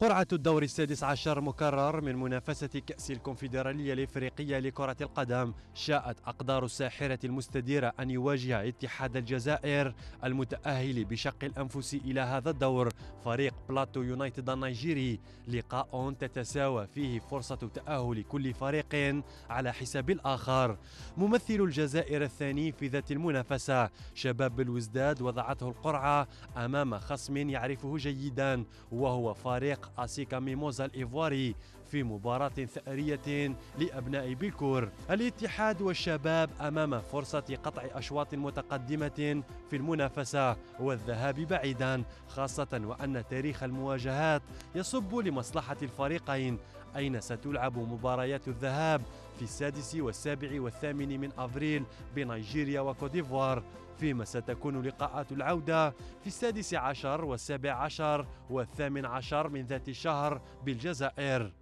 قرعة الدور السادس عشر مكرر من منافسة كأس الكونفدرالية الإفريقية لكرة القدم. شاءت أقدار الساحرة المستديرة أن يواجه اتحاد الجزائر المتأهل بشق الأنفس إلى هذا الدور. فريق بلاتو يونايتد النيجيري لقاء تتساوى فيه فرصة تأهل كل فريق على حساب الآخر. ممثل الجزائر الثاني في ذات المنافسة شباب بلوزداد وضعته القرعة أمام خصم يعرفه جيدا وهو فريق أسيك ميموزا الإيفواري في مباراة ثأرية لأبناء بيلكور الاتحاد والشباب أمام فرصة قطع أشواط متقدمة في المنافسة والذهاب بعيدا خاصة وأن تاريخ المواجهات يصب لمصلحة الفريقين أين ستلعب مباريات الذهاب في السادس والسابع والثامن من أفريل بنيجيريا وكوديفوار فيما ستكون لقاءات العودة في السادس عشر والسابع عشر والثامن عشر من ذات الشهر بالجزائر.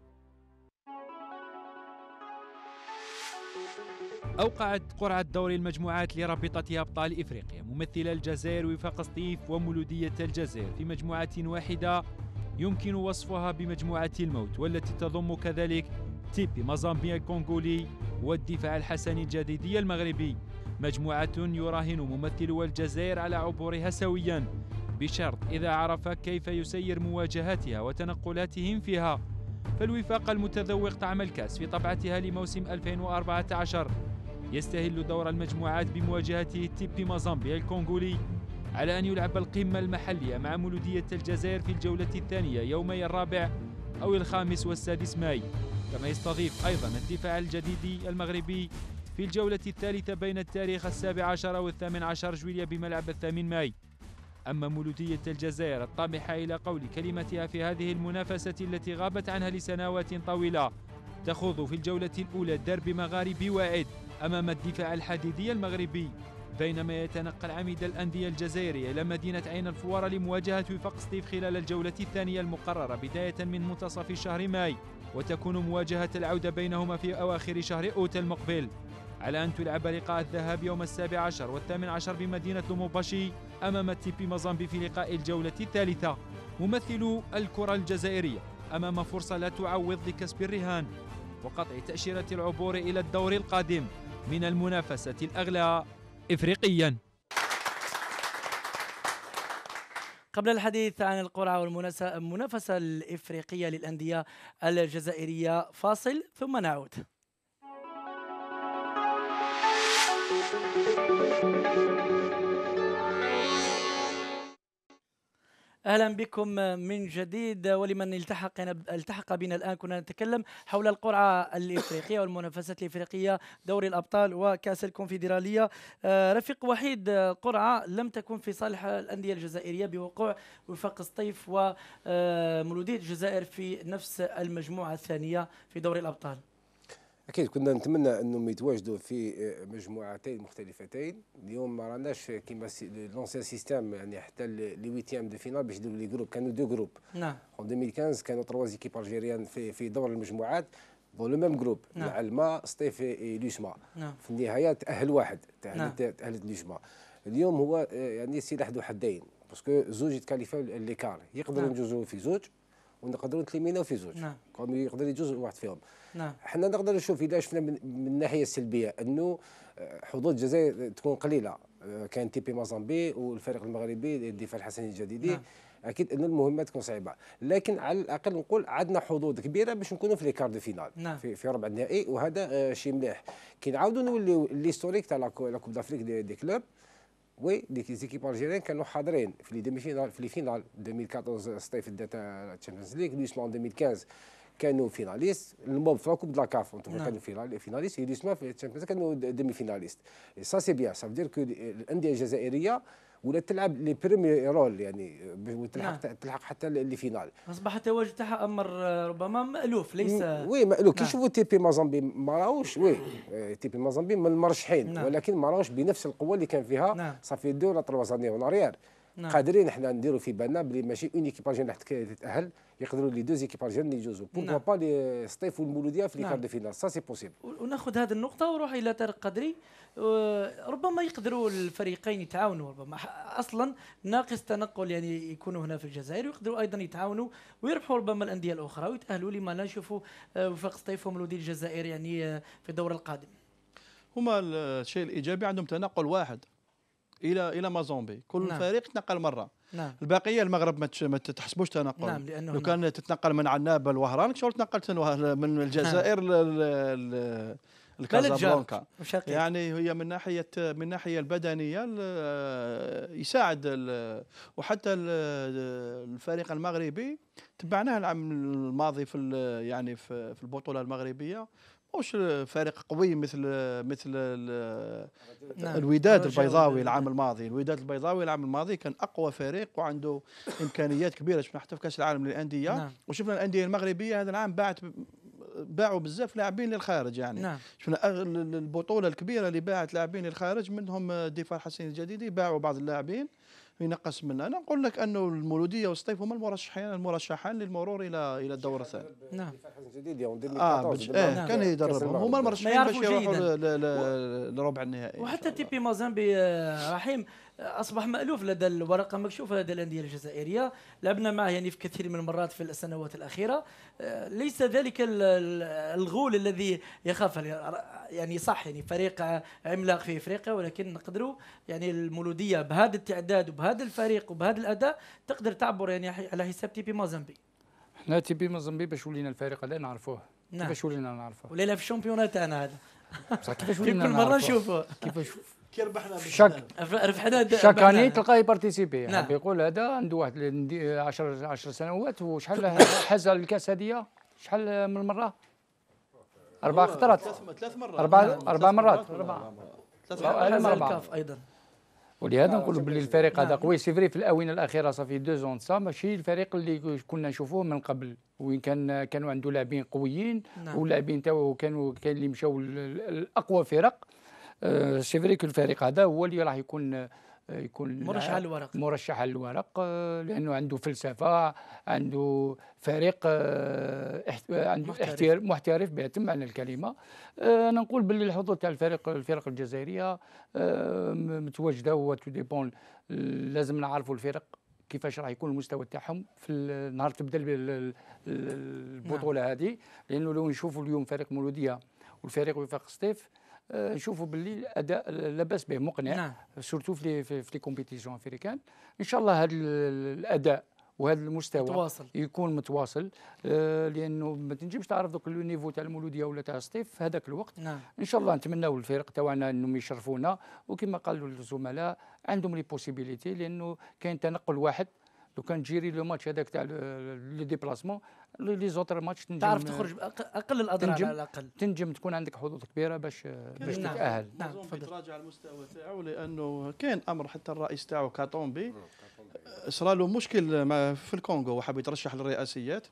أوقعت قرعة دوري المجموعات لرابطة أبطال إفريقيا ممثل الجزائر وفاق سطيف ومولودية الجزائر في مجموعة واحدة يمكن وصفها بمجموعة الموت والتي تضم كذلك تيبي مازامبيا الكونغولي والدفاع الحسني الجديدي المغربي. مجموعة يراهن ممثلو الجزائر على عبورها سويا بشرط إذا عرف كيف يسير مواجهاتها وتنقلاتهم فيها. فالوفاق المتذوق طعم الكأس في طبعتها لموسم 2014 يستهل دور المجموعات بمواجهته تيبي مازامبي الكونغولي. على أن يلعب القمة المحلية مع مولودية الجزائر في الجولة الثانية يومي الرابع أو الخامس والسادس ماي. كما يستضيف أيضا الدفاع الجديدي المغربي في الجولة الثالثة بين التاريخ السابع عشر والثامن عشر جويلية بملعب الثامن ماي. أما مولودية الجزائر الطامحة إلى قول كلمتها في هذه المنافسة التي غابت عنها لسنوات طويلة تخوض في الجولة الأولى ديربي مغاربي واعد أمام الدفاع الجديدي المغربي. بينما يتنقل عميد الأندية الجزائرية إلى مدينة عين الفوار لمواجهة وفاق سطيف خلال الجولة الثانية المقررة بداية من منتصف شهر ماي وتكون مواجهة العودة بينهما في أواخر شهر أوت المقبل. على أن تلعب لقاء الذهاب يوم السابع عشر والثامن عشر بمدينة لوبومباشي أمام تيبي مازامبي في لقاء الجولة الثالثة. ممثل الكرة الجزائرية أمام فرصة لا تعوض لكسب الرهان وقطع تأشيرة العبور إلى الدور القادم من المنافسة الأغلى. إفريقيا. قبل الحديث عن القرعة والمنافسة الإفريقية للأندية الجزائرية فاصل ثم نعود. أهلا بكم من جديد ولمن التحق التحق بنا الآن. كنا نتكلم حول القرعة الإفريقية والمنافسات الإفريقية دوري الأبطال وكأس الكونفدرالية. آه، رفيق وحيد قرعة لم تكن في صالح الأندية الجزائرية بوقوع وفاق سطيف ومولوديه الجزائر في نفس المجموعة الثانية في دوري الأبطال. أكيد كنا نتمنى أنهم يتواجدوا في آه، مجموعتين مختلفتين. اليوم ما راناش كيما l'ancien système يعني حتى les huitièmes de finale باش يديروا les groupes كانوا deux groupes نعم. 2015 كانوا trois équipes algériennes في في دور المجموعات dans le même groupe نعم. العلما سطيف لوسما نعم. في النهاية تأهل واحد نعم. تاهلت تاهلت لوسما اليوم هو آه، يعني سلاح ذو حدين. parce que زوج يتكاليفاو les quarts يقدروا نعم. نجوزوا في زوج. ونقدروا نتليميناو في زوج. نعم. يقدر يجوز واحد فيهم. نعم. إحنا نقدر نشوف إذا شفنا من, من الناحيه السلبيه أنه آه، حظوظ الجزائر تكون قليلة. آه، كان تيبي مازامبي والفريق المغربي الدفاع الحسني الجديدي. نعم. أكيد أن المهمات تكون صعيبة. لكن على الأقل نقول عندنا حظوظ كبيرة باش نكونوا في les quarts de finale نعم. في, في ربع النهائي وهذا آه، شيء مليح. كي نعاودوا نوليو l'historique تاع la coupe d'Afrique des, des clubs oui des équipes algériennes كانوا حاضرين في les demi-finales في les finales 2014 سطيف تاع ال Champions League. لوسما 2015 كانوا finalistes. الموب في la coupe de la CAF. كانوا final- finalistes. لوسما في ال Champions كانوا demi-finalistes. ça c'est bien ça veut dire que الانديه الجزائريه ولات تلعب les premiers rôles يعني وتلحق تلحق حتى les finales أصبح التواجد تاعها أمر آه، ربما مألوف ليس oui مألوف كي نعم. يشوفوا تيبي مازامبي ما راهوش oui آه، تيبي مازامبي من المرشحين نعم. ولكن ما راهوش بنفس القوة اللي كان فيها نعم. ça fait deux ولا trois années اون نعم. قادرين إحنا نديروا في بالنا بلي ماشي une équipe algérienne راح تتأهل يقدروا les deux équipes algériennes يجوزوا. pourquoi. pas لي سطيف والمولوديه في les. quarts de finale ça c'est possible وناخذ هذه النقطة ونروح إلى طارق قدري. ربما يقدروا الفريقين يتعاونوا ربما. أصلا ناقص تنقل يعني يكونوا هنا في الجزائر ويقدروا أيضا يتعاونوا ويربحوا ربما الأندية الأخرى ويتأهلوا لما لا نشوفوا آه، وفاق سطيف ومولودي الجزائر يعني آه، في الدور القادم. هما الشيء الإيجابي عندهم تنقل واحد. إلى إلى مازومبي كل نعم. فريق تنقل مرة. نعم. البقيه المغرب ما تحسبوش تنقل. نعم لأنه لو كان تتنقل من عنابه لوهران شغل تنقلت من الجزائر ل- ل- لكازابلانكا. مشاكل يعني هي من ناحيه من الناحيه البدنية ال- يساعد وحتى ال- الفريق المغربي. تبعناه العام الماضي في يعني في البطولة المغربية. مش فريق قوي مثل مثل نعم. الوداد البيضاوي. العام الماضي. الوداد البيضاوي العام الماضي كان أقوى فريق وعنده إمكانيات كبيرة. شفنا حتى في كأس العالم للأندية. نعم. وشفنا الأندية المغربية هذا العام باعت باعوا بزاف لاعبين للخارج يعني. نعم. شفنا البطولة الكبيرة اللي باعت لاعبين للخارج منهم الدفاع الحسين الجديدي. باعوا بعض اللاعبين. ينقص منها. أنا نقول لك أنه المولودية والسطيف هما المرشحين المرشحان للمرور إلى إلى الدور الثاني نعم. جديد يوم آه بج... إيه كان يدربهم. هما المرشحين باش يروحوا جيداً. ل- ل- لربع النهائي وحتى تيبي مازامبي آه، رحيم آه، أصبح مألوف لدى الورقة. مكشوفه لدى الأندية الجزائرية. لعبنا معه يعني في كثير من المرات في السنوات الأخيرة. آه، ليس ذلك ال- ال- الغول الذي يخاف يعني صح يعني فريق عملاق في إفريقيا ولكن نقدروا يعني المولودية بهذا التعداد وبهذا الفريق وبهذا الأداء تقدر تعبر يعني على حساب تيبي مازامبي حنا تيبي موزمبي باش ولينا الفريق هذا نعرفوه. نعم. كيفاش ولينا نعرفوه؟ ولينا في الشامبيونات تاعنا هذا. كيفاش ولينا كل مرة نعرفوه؟ نشوفوه كيفاش كي ربحنا شاك ربحنا. اني تلقاه y participer نعم. حاب يقول هذا عنده واحد 10 10 سنوات وشحال حاز الكاس هذه شحال من مرة؟ أربع خطرات. ثلاث مرات. أربع نعم، أربع ثلاث مرات. أربع. أربعة. الكاف أيضا. ولهذا نقولوا باللي الفريق هذا نعم. قوي. c'est vrai في الأونة الأخيرة صافي deux ans ça ماشي الفريق اللي كنا نشوفوه من قبل. وين كان كانوا عنده لاعبين قويين نعم. واللاعبين تاعو كانوا كان اللي مشاو الاقوى فرق. c'est vrai الفريق هذا هو اللي راح يكون آه، يكون مرشح على الورق. مرشح على الورق آه، لأنه عنده فلسفة عنده فريق آه، عنده محترف. محترف بأتم معنى الكلمة. آه، أنا نقول باللي الحظوظ تاع الفريق الفرق الجزائرية آه، متواجدة où tout dépend لازم نعرفوا الفرق كيفاش راح يكون المستوى تاعهم في نهار تبدا ال- ال- ال- البطولة هذه. لأنه لو نشوفوا اليوم فريق مولودية والفريق وفاق سطيف آه، نشوفوا باللي الاداء لا بأس به مقنع نعم. surtout في les- في les compétitions africaines إن شاء الله هذا الأداء وهذا المستوى متواصل. يكون متواصل. آه، لأنه ما تنجمش تعرف دوك le niveau تاع المولودية ولا تاع سطيف في هذاك الوقت. نعم. إن شاء الله نتمناو الفرق تاعنا إنهم يشرفونا. وكما قالوا الزملاء عندهم les possibilités لأنه كاين تنقل واحد. لو كان تـ gérer le match هذاك تاع les déplacements. les autres matchs تنجم تعرف تخرج أقل الأضرار تنجم على الأقل. تنجم تكون عندك حظوظ كبيرة باش باش نعم. تتأهل. نعم يتراجع المستوى تاعو لأنه كان أمر حتى الرئيس تاعو كاطومبي صرا له مشكل في الكونغو وحب يترشح للرئاسيات.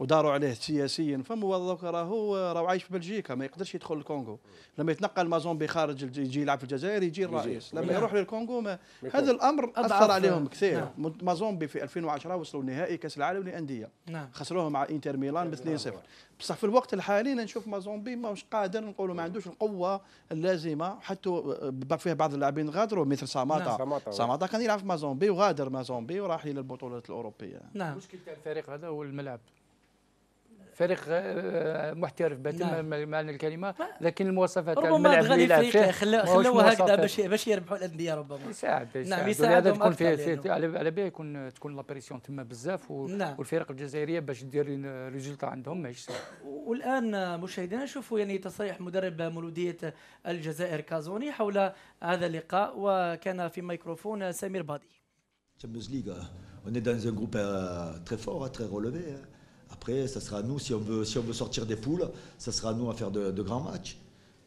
وداروا عليه سياسيا فموظف راهو راهو عايش في بلجيكا ما يقدرش يدخل الكونغو. لما يتنقل مازومبي خارج يجي يلعب في الجزائر يجي الرئيس. لما نعم. يروح للكونغو ما هذا الأمر أثر عليهم كثير. نعم. مازومبي في 2010 وصلوا نهائي كأس العالم للأندية. نعم. خسروه مع إنتر ميلان ب 2-0 بصح في الوقت الحالي نشوف مازومبي ماهوش قادر نقولوا ما عندوش القوة اللازمة. حتى ب- فيه بعض اللاعبين غادروا مثل ساماتا. نعم. ساماتا. ساماتا كان يلعب في مازومبي وغادر مازومبي وراح إلى البطولات الأوروبية. نعم. المشكل تاع الفريق هذا هو الملعب. فريق آه، محترف باتم نعم. معنى الكلمة لكن المواصفات تاع ربما خلا- ماهوش خلوها هكذا. باش باش يربحوا الأندية ربما يساعد نعم يساعد تكون في, على بالي يكون تكون la pression تما بزاف نعم. والفرق الجزائرية باش دير résultat عندهم ماهيش سهل والآن مشاهدينا نشوفوا يعني تصريح مدرب مولودية الجزائر كازوني حول هذا اللقاء وكان في ميكروفون سمير بادي Champions League, euh, on est dans un groupe euh, très fort, hein, très relevé. Ça sera à nous, si on, veut, si on veut sortir des poules, ça sera à nous à faire de, grands matchs.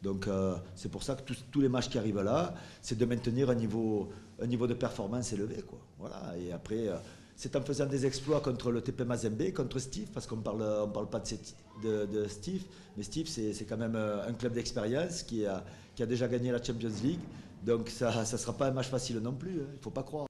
Donc euh, c'est pour ça que tous, les matchs qui arrivent là, c'est de maintenir un niveau, un niveau de performance élevé. Quoi. Voilà. Et après, euh, c'est en faisant des exploits contre le TP Mazembe, contre Steve, parce qu'on parle, on parle pas de, Steve, mais Steve, c'est c'est quand même euh, un club d'expérience qui a, qui a déjà gagné la Champions League. Donc ça ne sera pas un match facile non plus, hein, il ne faut pas croire.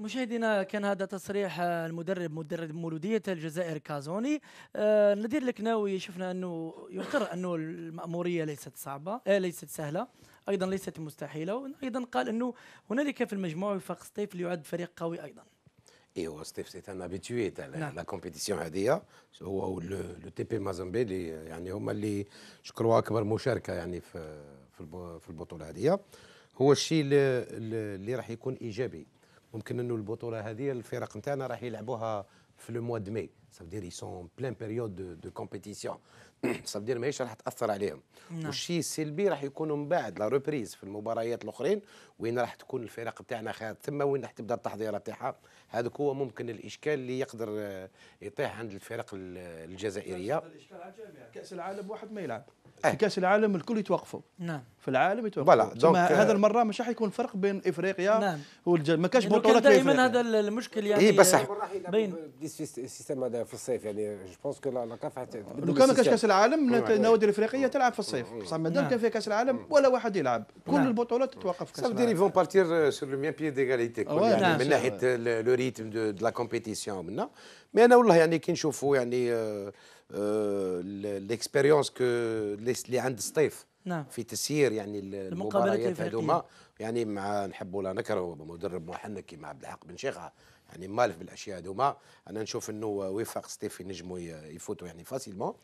مشاهدينا كان هذا تصريح المدرب مدرب مولودية الجزائر كازوني. آه، النذير الكناوي شفنا أنه يقر أنه المأمورية ليست صعبة آه ليست سهلة أيضا ليست مستحيلة أيضا قال أنه هنالك في المجموعة وفاق سطيف ليعد فريق قوي أيضا. اي هو ستيف سي ان ابيتوي تاع. لا كومبيتيسيون هذه هو لو تي بي مازامبي اللي يعني هما اللي شكروا أكبر مشاركة يعني في في البطولة هذه هو الشيء اللي, اللي راح يكون إيجابي. ممكن انه البطولة هذه الفرق نتاعنا راح يلعبوها في le mois de mai ça veut dire ils sont en pleine période de, de compétition ça veut dire ماهيش راح تأثر عليهم. نعم. والشيء السلبي راح يكونوا من بعد la reprise في المباريات الأخرين وين راح تكون الفرق تاعنا خير ثم وين راح تبدأ التحضيرات تاعها هذاك هو ممكن الإشكال اللي يقدر آه، يطيح عند الفرق ال- الجزائرية. الإشكال على الجميع كأس العالم واحد ما يلعب. في كأس العالم الكل يتوقفوا. نعم. في العالم يتوقفوا. voilà، donc، هذا آه، المرة مش راح يكون فرق بين إفريقيا نعم. ما كاش كان في دائما. هذا المشكل يعني إيه، بس بين ال système هذا في الصيف يعني؟ je pense que la CAF لو كان ما كاش كأس العالم. النوادي الإفريقية تلعب في الصيف. بصح ما دام نعم. كان فيها كأس العالم ولا واحد يلعب. كل نعم. البطولات تتوقف كأس العالم. même pied d'égalité كل ouais, يعني نعم. من ناحيه le rythme de la compétition منا mais أنا والله يعني كي نشوفوا يعني l'expérience que اللي عند الصيف. نعم. في تسيير يعني المقابلات المباريات. هذوما يعني مع نحبوا لا نكرهوا مدرب محنك كيما عبد الحق بن شيخه يعني مالف بالأشياء هذوما أنا نشوف إنه وفاق سطيف ينجموا يفوتوا يعني facilement.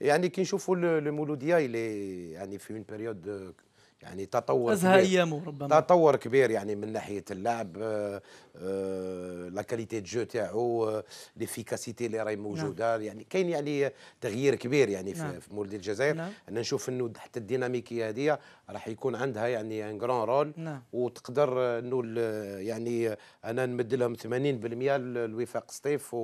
يعني كي نشوفوا المولوديا اللي يعني في une période يعني تطور ازهى كبير. أيامه ربما تطور كبير يعني من ناحية اللعب آه، آه، la qualité de jeu تاعو آه، l'efficacité اللي راهي موجودة يعني كاين يعني تغيير كبير يعني نعم. في, في مولوديه الجزائر نعم. أنا نشوف إنه حتى الديناميكية هذه راح يكون عندها يعني un grand rôle نعم. وتقدر انه يعني أنا نمد لهم 80% للوفاق سطيف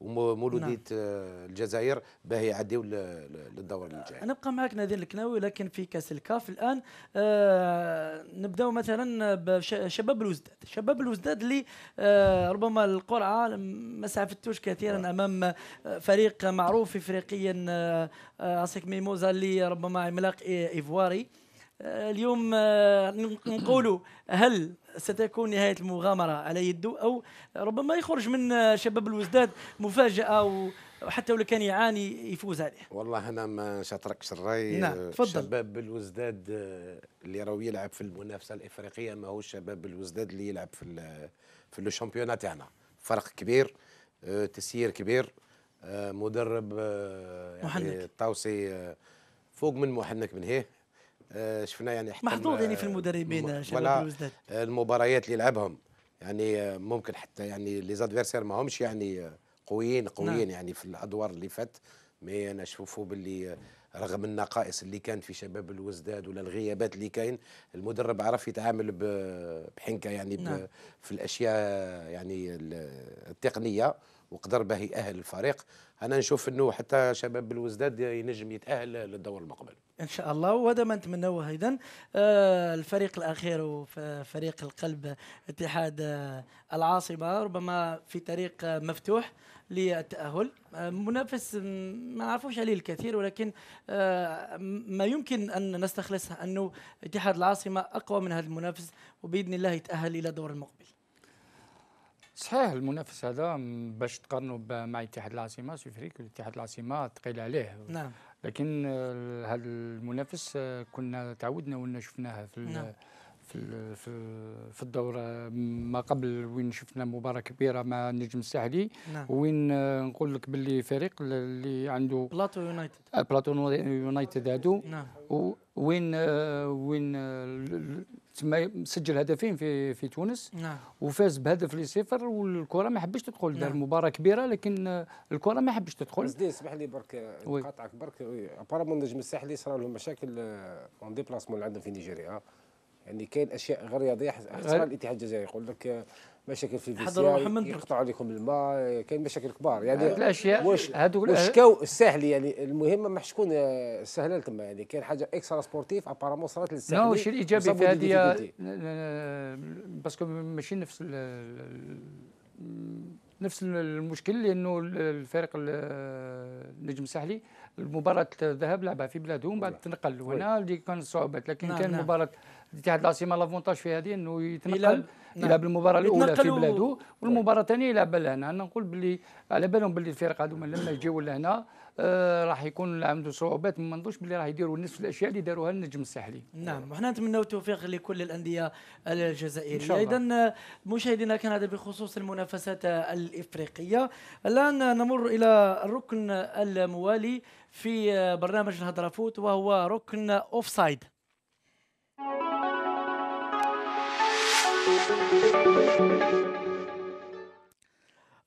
ومولودية نعم. الجزائر باه يعديو ل- ل- للدور الجاي نبقى معك نادين الكناوي لكن في كأس الكاف الآن آه نبداو مثلا بشباب الوزداد. شباب الوزداد اللي آه ربما القرعة ما سعفتوش كثيرا أمام آه، فريق معروف افريقيا آه آه، ميموزا اللي ربما عملاق إيفواري. اليوم آه، نقولوا هل ستكون نهاية المغامرة على يده أو ربما يخرج من آه، شباب الوزداد مفاجأة وحتى ولو كان يعاني يفوز عليه والله أنا ما شاطركش الرأي نعم، آه، تفضل. شباب الوزداد اللي راهو يلعب في المنافسة الإفريقية ما هو شباب الوزداد اللي يلعب في في الشامبيونا تاعنا فرق كبير تسيير كبير مدرب يعني محنك. آه، فوق من محنك من هيه شفنا يعني حتى محظوظ يعني في المدربين ولا الوزداد المباريات اللي يلعبهم يعني آه، ممكن حتى يعني لي زادفيرسير ما همش يعني آه، قويين قويين نعم. يعني في الأدوار اللي فات مي أنا نشوفوا باللي آه، رغم النقائص اللي كانت في شباب الوزداد ولا الغيابات اللي كاين المدرب عرف يتعامل بحنكة يعني نعم. في الأشياء يعني ال- التقنية وقدر به يأهل الفريق أنا نشوف إنه حتى شباب الوزداد ينجم يتأهل للدور المقبل. إن شاء الله. وهذا ما نتمنوه أيضا. آه الفريق الأخير وفريق القلب اتحاد آه العاصمة. ربما في طريق آه مفتوح للتأهل. منافس ما نعرفوش عليه الكثير ولكن ما يمكن أن نستخلصه أنه اتحاد العاصمة أقوى من هذا المنافس وبإذن الله يتأهل إلى الدور المقبل. صحيح المنافس هذا باش تقارنوا مع اتحاد العاصمة سي فريك اتحاد العاصمة ثقيل عليه. نعم. لكن هذا المنافس آه، كنا تعودنا ونا شفناه في نعم. في في الدور ما قبل وين شفنا مباراة كبيرة مع النجم الساحلي. نعم. وين آه، نقول لك باللي فريق اللي عنده بلاطو يونايتد. آه، بلاطو يونايتد هادو. نعم. وين وين آه، ال- ال- تسمى سجل هدفين في في تونس. نعم. وفاز بهدف لصفر والكرة ما حبش تدخل. دار نعم. مباراة كبيرة لكن آه، الكرة ما حبش تدخل. زدين اسمح لي برك. نقاطعك برك. ابارامون النجم الساحلي صار لهم مشاكل اون ديبلاسمون اللي عندهم في نيجيريا. يعني كاين أشياء غير رياضية خاصه الاتحاد الجزائري. يقول لك آه، مشاكل في محمد يقطعوا عليكم الماء كاين مشاكل كبار. يعني هاد الاشياء واش هادو واش كاو الساحلي يعني المهمه ما شكون سهلة تما. يعني كاين حاجة اكسترا سبورتيف ابارامون صارت للساحلي نو الشيء الإيجابي في هذه. باسكو ماشي نفس نفس المشكل لأنه الفريق ال- النجم الساحلي المباراة الذهاب لعبها في بلادهم بعد تنقل. وهنا اللي كان الصعوبات لكن نعم، كان نعم. مباراة الاتحاد العاصمه لافونتاج في هذه إنه يتنقل يلعب- نعم. يلعب المباراه الأولى في بلاده والمباراة الثانية يلعبها لهنا أنا نقول باللي على بالهم باللي الفرق هذوما لما يجيو لهنا آه راح يكون عنده صعوبات ما نظنش باللي راح يديروا نفس الأشياء اللي داروها النجم الساحلي. نعم. وحنا نتمنى التوفيق لكل الأندية الجزائرية. اذا مشاهدينا كان هذا بخصوص المنافسات الإفريقية. الآن نمر إلى الركن الموالي في برنامج الهضره Foot وهو ركن off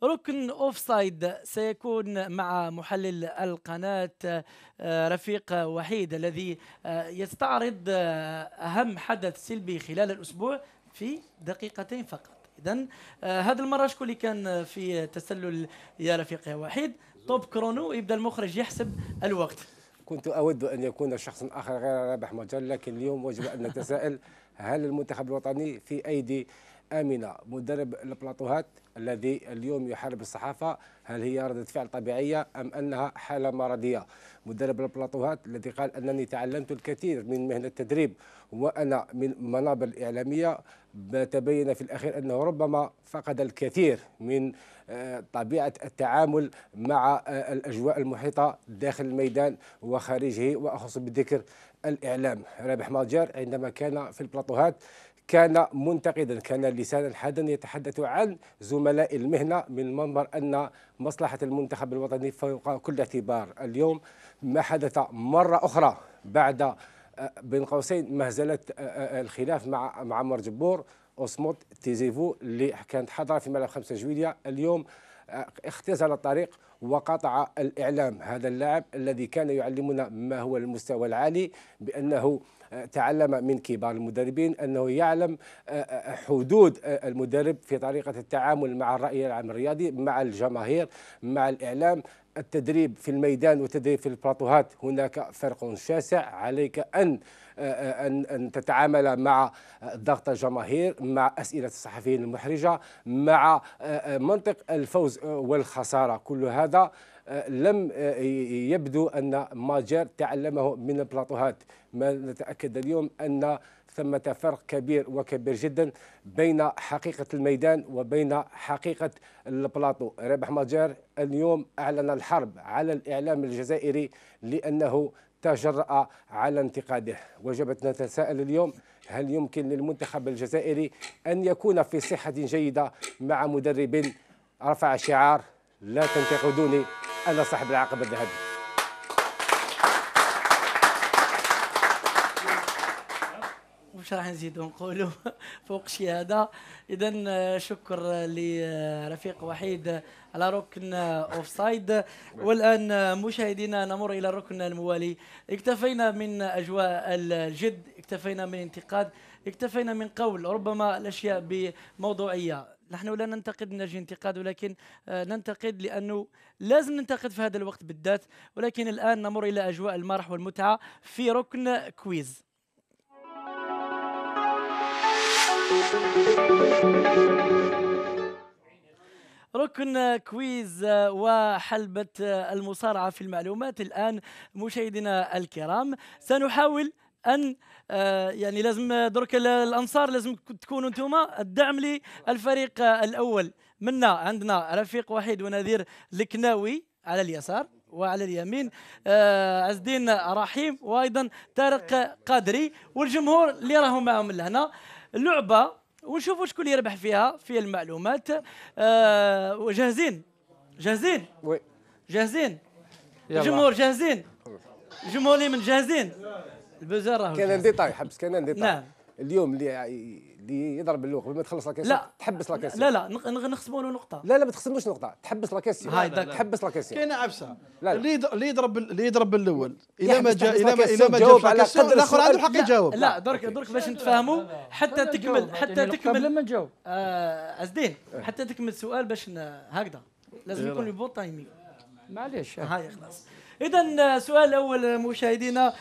ركن off side سيكون مع محلل القناة آه، رفيق وحيد الذي آه، يستعرض آه، أهم حدث سلبي خلال الأسبوع في دقيقتين فقط. اذا هذه المرة شكون اللي كان في تسلل يا رفيق يا وحيد. توب كرونو يبدأ المخرج يحسب الوقت. كنت أود أن يكون شخص آخر غير رابح مجال لكن اليوم وجب أن نتساءل هل المنتخب الوطني في أيدي امنه مدرب البلاطوهات الذي اليوم يحارب الصحافة هل هي ردة فعل طبيعية أم أنها حالة مرضية؟ مدرب البلاطوهات الذي قال أنني تعلمت الكثير من مهنة التدريب وأنا من منابر الاعلاميه ما تبين في الأخير أنه ربما فقد الكثير من آه، طبيعة التعامل مع آه، الأجواء المحيطة داخل الميدان وخارجه وأخص بالذكر الإعلام. رابح ماجر عندما كان في البلاطوهات كان منتقدا كان لسانا حادا يتحدث عن زملاء المهنة من منظر أن مصلحة المنتخب الوطني فوق كل اعتبار. اليوم ما حدث مرة أخرى بعد آه، بين قوسين مهزله آه، آه، الخلاف مع مع عمر جبور اوسموت تيزيفو اللي كانت حاضره في ملعب 5 جويليا اليوم اختزل الطريق وقطع الإعلام هذا اللاعب الذي كان يعلمنا ما هو المستوى العالي بأنه تعلم من كبار المدربين أنه يعلم آه، آه، حدود آه، المدرب في طريقة التعامل مع الرأي العام الرياضي مع الجماهير مع الإعلام. التدريب في الميدان والتدريب في البلاطوهات هناك فرق شاسع. عليك أن ان أن تتعامل مع ضغط الجماهير مع أسئلة الصحفيين المحرجة مع منطق الفوز والخسارة. كل هذا لم يبدو أن ماجر تعلمه من البلاطوهات. ما نتأكد اليوم أن ثمة فرق كبير وكبير جدا بين حقيقة الميدان وبين حقيقة البلاطو. ربح ماجر اليوم أعلن الحرب على الإعلام الجزائري لأنه تجرأ على انتقاده. وجب أن نتساءل اليوم هل يمكن للمنتخب الجزائري أن يكون في صحة جيدة مع مدرب رفع شعار؟ لا تنتقدوني أنا صاحب العقبة الذهبي واش راح نزيدو نقولوا فوق شهادة. اذا آه، شكر لرفيق وحيد على ركن off side. والآن مشاهدينا نمر إلى الركن الموالي. اكتفينا من أجواء الجد اكتفينا من انتقاد اكتفينا من قول ربما الأشياء بموضوعية. نحن لا ننتقد من أجل انتقاد ولكن آه، ننتقد لأنه لازم ننتقد في هذا الوقت بالذات. ولكن الآن نمر إلى أجواء المرح والمتعة في ركن quiz. ركن كويز وحلبة المصارعة في المعلومات. الآن مشاهدينا الكرام سنحاول أن آه، يعني لازم درك الأنصار لازم تكونوا أنتم الدعم للفريق الأول منا عندنا رفيق وحيد ونذير الكناوي على اليسار وعلى اليمين آه عز الدين رحيم وأيضا طارق قادري والجمهور اللي راهم معهم لهنا. اللعبة ونشوفوا شكون يربح فيها في المعلومات. آه جاهزين جاهزين؟ وي. جاهزين؟ الجمهور جاهزين؟ الجمهور اللي من جاهزين؟ البزار راهو كان ديتاي حبس كان ديتاي نعم. اليوم اللي اللي يضرب اللوغ قبل ما تخلص لاكاسيون لا تحبس لاكاسيون لا لا نخصموا له نقطة. لا لا ما تخصموش نقطة تحبس لاكاسيون هاي داك. تحبس لاكاسيون كاينة عبسه لا لا. اللي اللي يضرب اللي يضرب الأول اذا يحبس ما جا اذا ما اذا ما جاوب على قدر الأخر عنده. الحق يجاوب. لا. درك درك باش نتفاهموا حتى تكمل حتى نقطة تكمل. بلا ما نجاوب. آه عزدين حتى تكمل السؤال باش هكذا. لازم يكون ال bon timing. معليش. هاي خلاص. اذا السؤال الأول مشاهدينا. آه،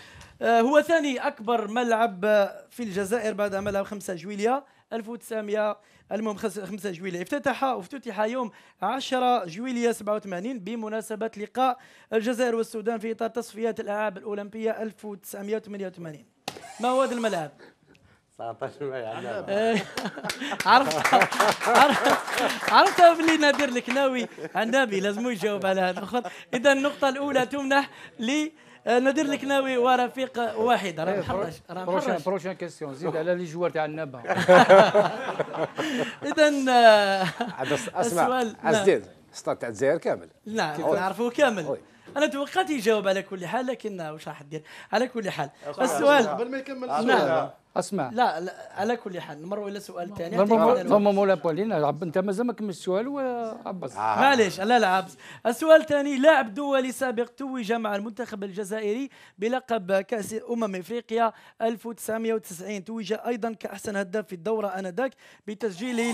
هو ثاني أكبر ملعب آه، في الجزائر بعد ملعب 5 جويليا 1900 المهم 5 جويليا. افتتح افتتح يوم 10 جويليا 87 بمناسبة لقاء الجزائر والسودان في إطار تصفيات الألعاب الأولمبية 1988 ما هو هذا الملعب؟ 19 ماي آه، عرفت عرفت باللي نادر الكناوي. عنابي لازم يجاوب على هذا اذا النقطة الأولى تمنح ل آه، نادر الكناوي ورفيق واحد راه محرش راه بروشان محرش بروشان كيستيون زيد على لي جوار تاع النبا اذا أس- أسمع. الدين ستاد تاع الجزائر كامل نعم كيف؟ نعرفه كامل. أنا توقعت يجاوب على كل حال لكن واش راح دير على كل حال السؤال قبل ما يكمل نعم السؤال اسمع لا, لا على كل حال نمروا إلى السؤال الثاني ثم مولا بولين عب- انت مازال ما كملت السؤال ولا عبس معليش لا لا عبس السؤال الثاني لاعب دولي سابق توج مع المنتخب الجزائري بلقب كأس أمم إفريقيا 1990 توج أيضا كأحسن هداف في الدورة آنذاك بتسجيله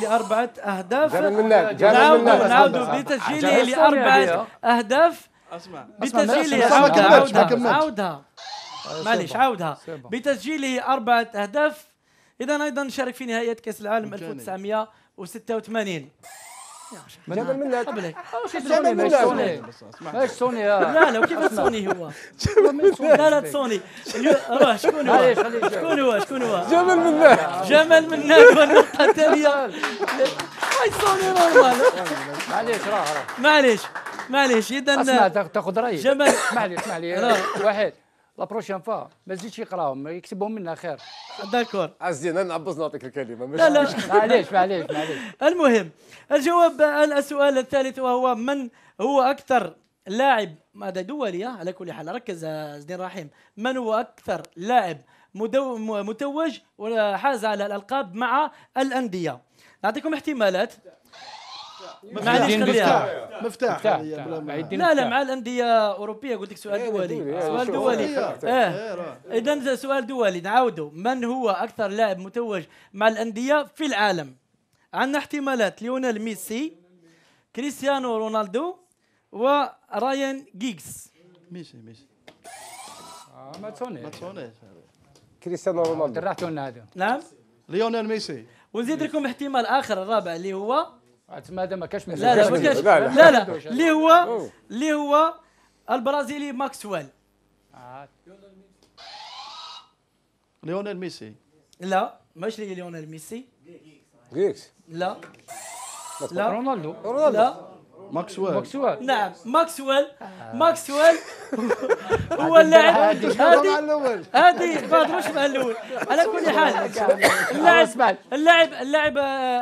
نعود منك نعود بتسجيله لأربعة أهداف أسمع. بتسجيله ما ما عودها. عودها معليش عودها سيبا. بتسجيله أربعة أهداف. اذا أيضا شارك في نهائيات كأس العالم مجاني. 1986 جبل منك قبلك سوني ماشي سوني. ماشي سوني لا لا وكيف تصوني هو؟ لا لا تصوني روح شكون هو. شكون هو؟ شكون هو؟ جبل منك جمال منك والنقطة الثانية هاي صوني نورمال معليش راه راه معليش. معليش اسمع اذا تاخ- تاخذ رأيي. جمال اسمح لي اسمح لي. واحد لا بروشين فوا ما تزيدش يقراهم يكتبهم منا خير. داكور. عزيز أنا نعبس نعطيك الكلمة مش لا لا. معليش معليش معليش. المهم الجواب السؤال الثالث وهو من هو أكثر لاعب هذا دولي؟ على كل حال ركز يا زين رحيم. من هو أكثر لاعب مدو م- متوج وحاز على الألقاب مع الأندية؟ نعطيكم احتمالات. معليش خليها. مفتاح مفتاح. لا لا مفتاح. مع الأندية اوروبيه قلت لك سؤال إيه، دولي. دولي، سؤال شوف. دولي. إيه، آه إيه،. اذا سؤال دولي. نعاودوا من هو أكثر لاعب متوج مع الأندية في العالم؟ عندنا احتمالات. ليونيل ميسي كريستيانو رونالدو ورايان جيجز. ميسي ميسي. آه، ما تسوني ما كريستيانو رونالدو. درعتوا لنا هذا نعم. ليونيل ميسي. ونزيد لكم احتمال آخر الرابع اللي هو هذا ما كاش من لا لا لا، لا. لا لا اللي هو اللي هو البرازيلي ماكسويل. ليونيل ميسي. لا ماشي ليونيل ميسي. جيكس لا لا. رونالدو. لا. ماكسويل. مكسوال نعم ماكسويل. ماكسويل. هو اللاعب. هذه الأول هذه ما ادروش مع الأول على كل حال اللاعب اللاعب اللاعب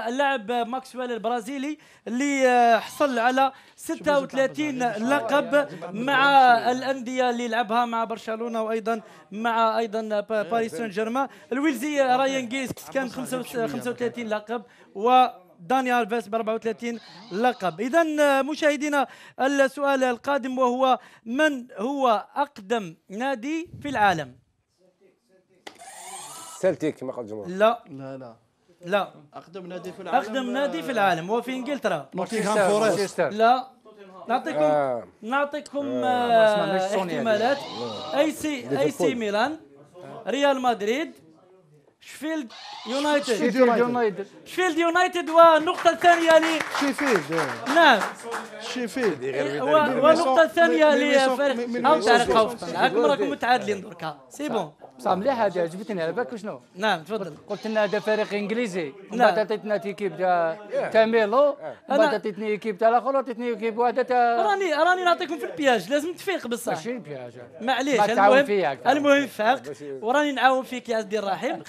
اللاعب ماكسويل البرازيلي اللي آه، حصل على 36 لقب مع الأندية اللي لعبها مع برشلونة وأيضا مع أيضا با- باريس سان جيرمان الويلزي رايان جيس كان 35 لقب و داني الفيس ب 34 لقب. اذا مشاهدينا السؤال القادم وهو من هو أقدم نادي في العالم؟ سلتيك كما قال الجمهور لا. لا لا. لا. أقدم نادي في العالم أقدم نادي في العالم هو في إنجلترا. نوتنغهام فورست. لا. نعطيكم آه. نعطيكم آه، هذه. احتمالات. أي سي أي سي ميلان ريال مدريد شفيلد يونايتد شيفيلد يونايتد شفيلد يونايتد والنقطة الثانية لي شيفيلد إيه. نعم شيفيلد و- والنقطة الثانية لفريق خوف هاكم راكم متعادلين دركا c'est bon بصح مليح هذه عجبتني على بالك شنو؟ نعم تفضل. قلت لنا هذا فريق إنجليزي. ومن نعم. بعد عطيتنا équipe تاع تاع ميلان ومن بعد عطيتني équipe تاع الآخر وعطيتني équipe واحدة تاع راني راني نعطيكم في ال piège لازم تفيق بصح. ماشي piège معليش ما تعاون المهم. المهم فاقت وراني نعاون فيك يا عزيزي الرحيم.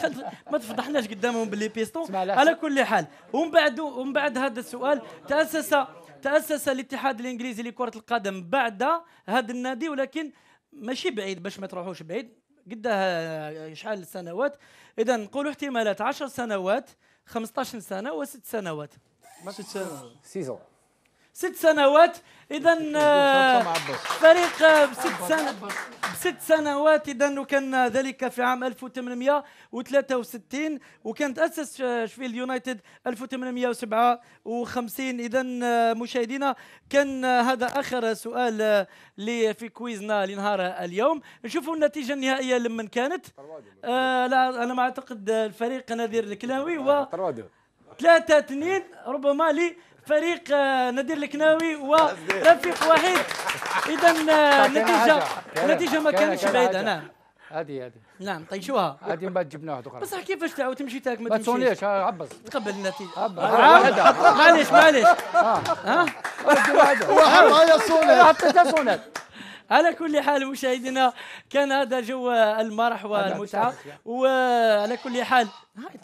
ما تفضحناش قدامهم باللي بيستون على كل حال ومن بعد ومن بعد هذا السؤال تاسس تأسس الاتحاد الإنجليزي لكرة القدم بعد هذا النادي ولكن ماشي بعيد باش ما تروحوش بعيد. قدها شحال سنوات. إذا نقولوا احتمالات 10 سنوات 15 سنة وست سنوات. ست سنوات six ans ست سنوات. اذا فريق بست سنة بست سنوات. اذا وكان ذلك في عام 1863 وكان تاسس شفيلد يونايتد 1857 اذا مشاهدينا كان هذا آخر سؤال لي في كويزنا لنهار اليوم. نشوفوا النتيجة النهائية لمن كانت. آه لا أنا ما أعتقد الفريق نذير الكلاوي و طروادو ثلاثة اثنين ربما لفريق آه، نادر الكناوي ورفيق وحيد. اذا النتيجة النتيجة ما كان- كانتش حاجة. نعم. هذه هذه. نعم طيشوها هذه من بعد جبناها دوك بصح كيفاش تعاود تمشي تاك ما ما تمشيش. تسونيش ها، عبس. تقبل عاود. واحدة. معليش معليش. ها؟ واحد. يا صوني حطيتها سونات على كل حال مشاهدينا كان هذا جو المرح والمتعة. وعلى كل حال هاي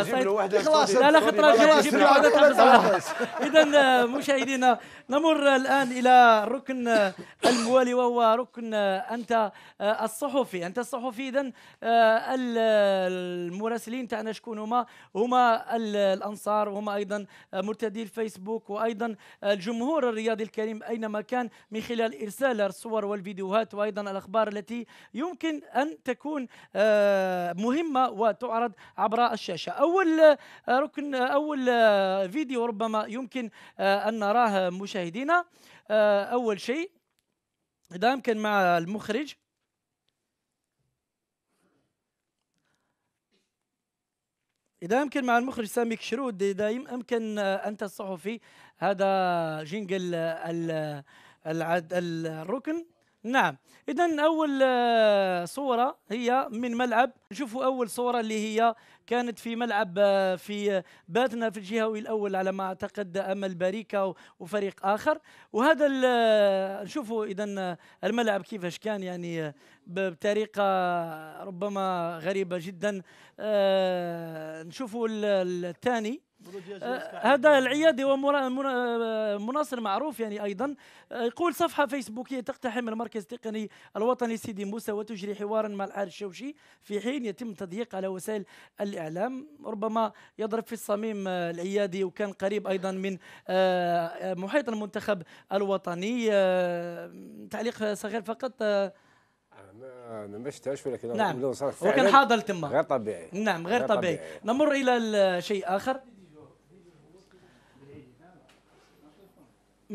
يجيب له واحدة خلاص. لا لا يجيب خلاص. تحفظ اذا مشاهدينا نمر الآن إلى الركن الموالي وهو ركن أنت الصحفي أنت الصحفي اذا المراسلين تاعنا شكون هما هما ال- الأنصار وهما أيضا مرتدي الفيسبوك وأيضا الجمهور الرياضي الكريم أينما كان من خلال إرسال الصور والفيديوهات وأيضا الأخبار التي يمكن أن تكون آه، مهمة وتعرض عبر الشاشة. أول آه، ركن أول آه، فيديو ربما يمكن آه، أن نراه مشاهدينا. آه، أول شيء اذا يمكن مع المخرج. اذا يمكن مع المخرج سامي كشرود اذا يمكن آه، أنت الصحفي. هذا جينجل الركن. نعم. اذا أول آه، صورة هي من ملعب. نشوفوا أول صورة اللي هي كانت في ملعب آه، في باتنا في الجهوي الأول على ما أعتقد امل باريكا وفريق آخر. وهذا نشوفوا اذا الملعب كيفاش كان يعني بطريقة ربما غريبة جدا. آه، نشوفوا الثاني. آه، هذا العيادي ومناصر معروف يعني أيضا. آه، يقول صفحة فيسبوكية تقتحم المركز التقني الوطني سيدي موسى وتجري حوارا مع العار الشوشي في حين يتم تضييق على وسائل الإعلام. ربما يضرب في الصميم العيادي وكان قريب أيضا من محيط المنتخب الوطني. تعليق صغير فقط. أنا ما شفتهاش ولكن نعم. وكان حاضر تما. غير طبيعي. نعم غير, غير طبيعي. طبيعي. نمر إلى شيء آخر.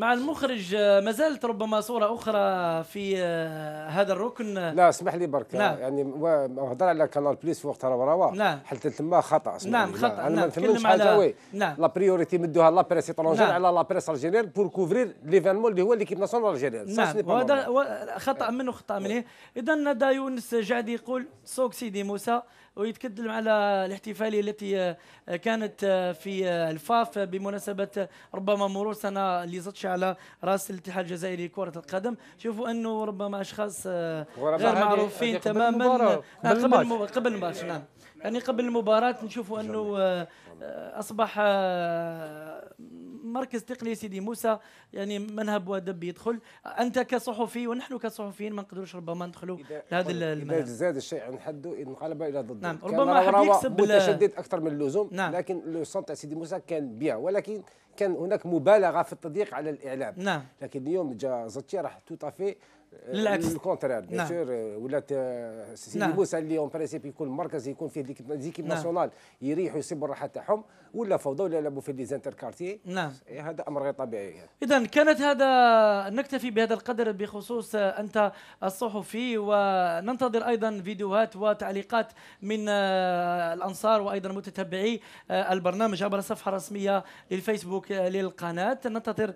مع المخرج آه، ما زالت ربما صورة أخرى في آه، هذا الركن. لا اسمح لي برك. نعم. يعني هضر على Canal Plus في وقت روراوة نعم. حتى تما خطأ نعم خطأ. أنا ما نفهمش حاجة. oui نعم. la priorité مدوها la presse نعم. على la presse algérienne pour couvrir l'événement اللي هو l'équipe nationale algérienne نعم. وهذا خطأ منه خطأ منه. إذا دا يونس قاعد يقول سوق سيدي موسى ويتكلم على الاحتفالية التي كانت في الفاف بمناسبة ربما مرور سنة اللي زدش على رأس الاتحاد الجزائري لكرة القدم. شوفوا أنه ربما أشخاص غير معروفين تماما قبل قبل الماتش. نعم. يعني قبل المباراة نشوفوا أنه أصبح مركز تقني سيدي موسى يعني من هب ودب يدخل. أنت كصحفي ونحن كصحفيين ما نقدروش ربما ندخلوا لهذا المنهب إذا زاد الشيء عن حده انقلب إلى ضده نعم ربما حب يكسب متشدد أكثر من اللزوم نعم. لكن لو تاع سيدي موسى كان bien ولكن كان هناك مبالغة في التضييق على الإعلام. نعم. لكن اليوم جا زتي راح tout à fait للعكس ال contraire bien sûr ولات سيدي نعم. موسى اللي en principe يكون مركز يكون فيه des équipes نعم. nationales يريحوا يصيبوا الراحه تاعهم ولا فوضى ولا يلعبوا في les inter-quartiers نعم. إيه، هذا أمر غير طبيعي. إذا كانت هذا نكتفي بهذا القدر بخصوص أنت الصحفي وننتظر أيضا فيديوهات وتعليقات من آه، الأنصار وأيضا متتبعي آه، البرنامج عبر الصفحه الرسميه للفيسبوك آه، للقناة. ننتظر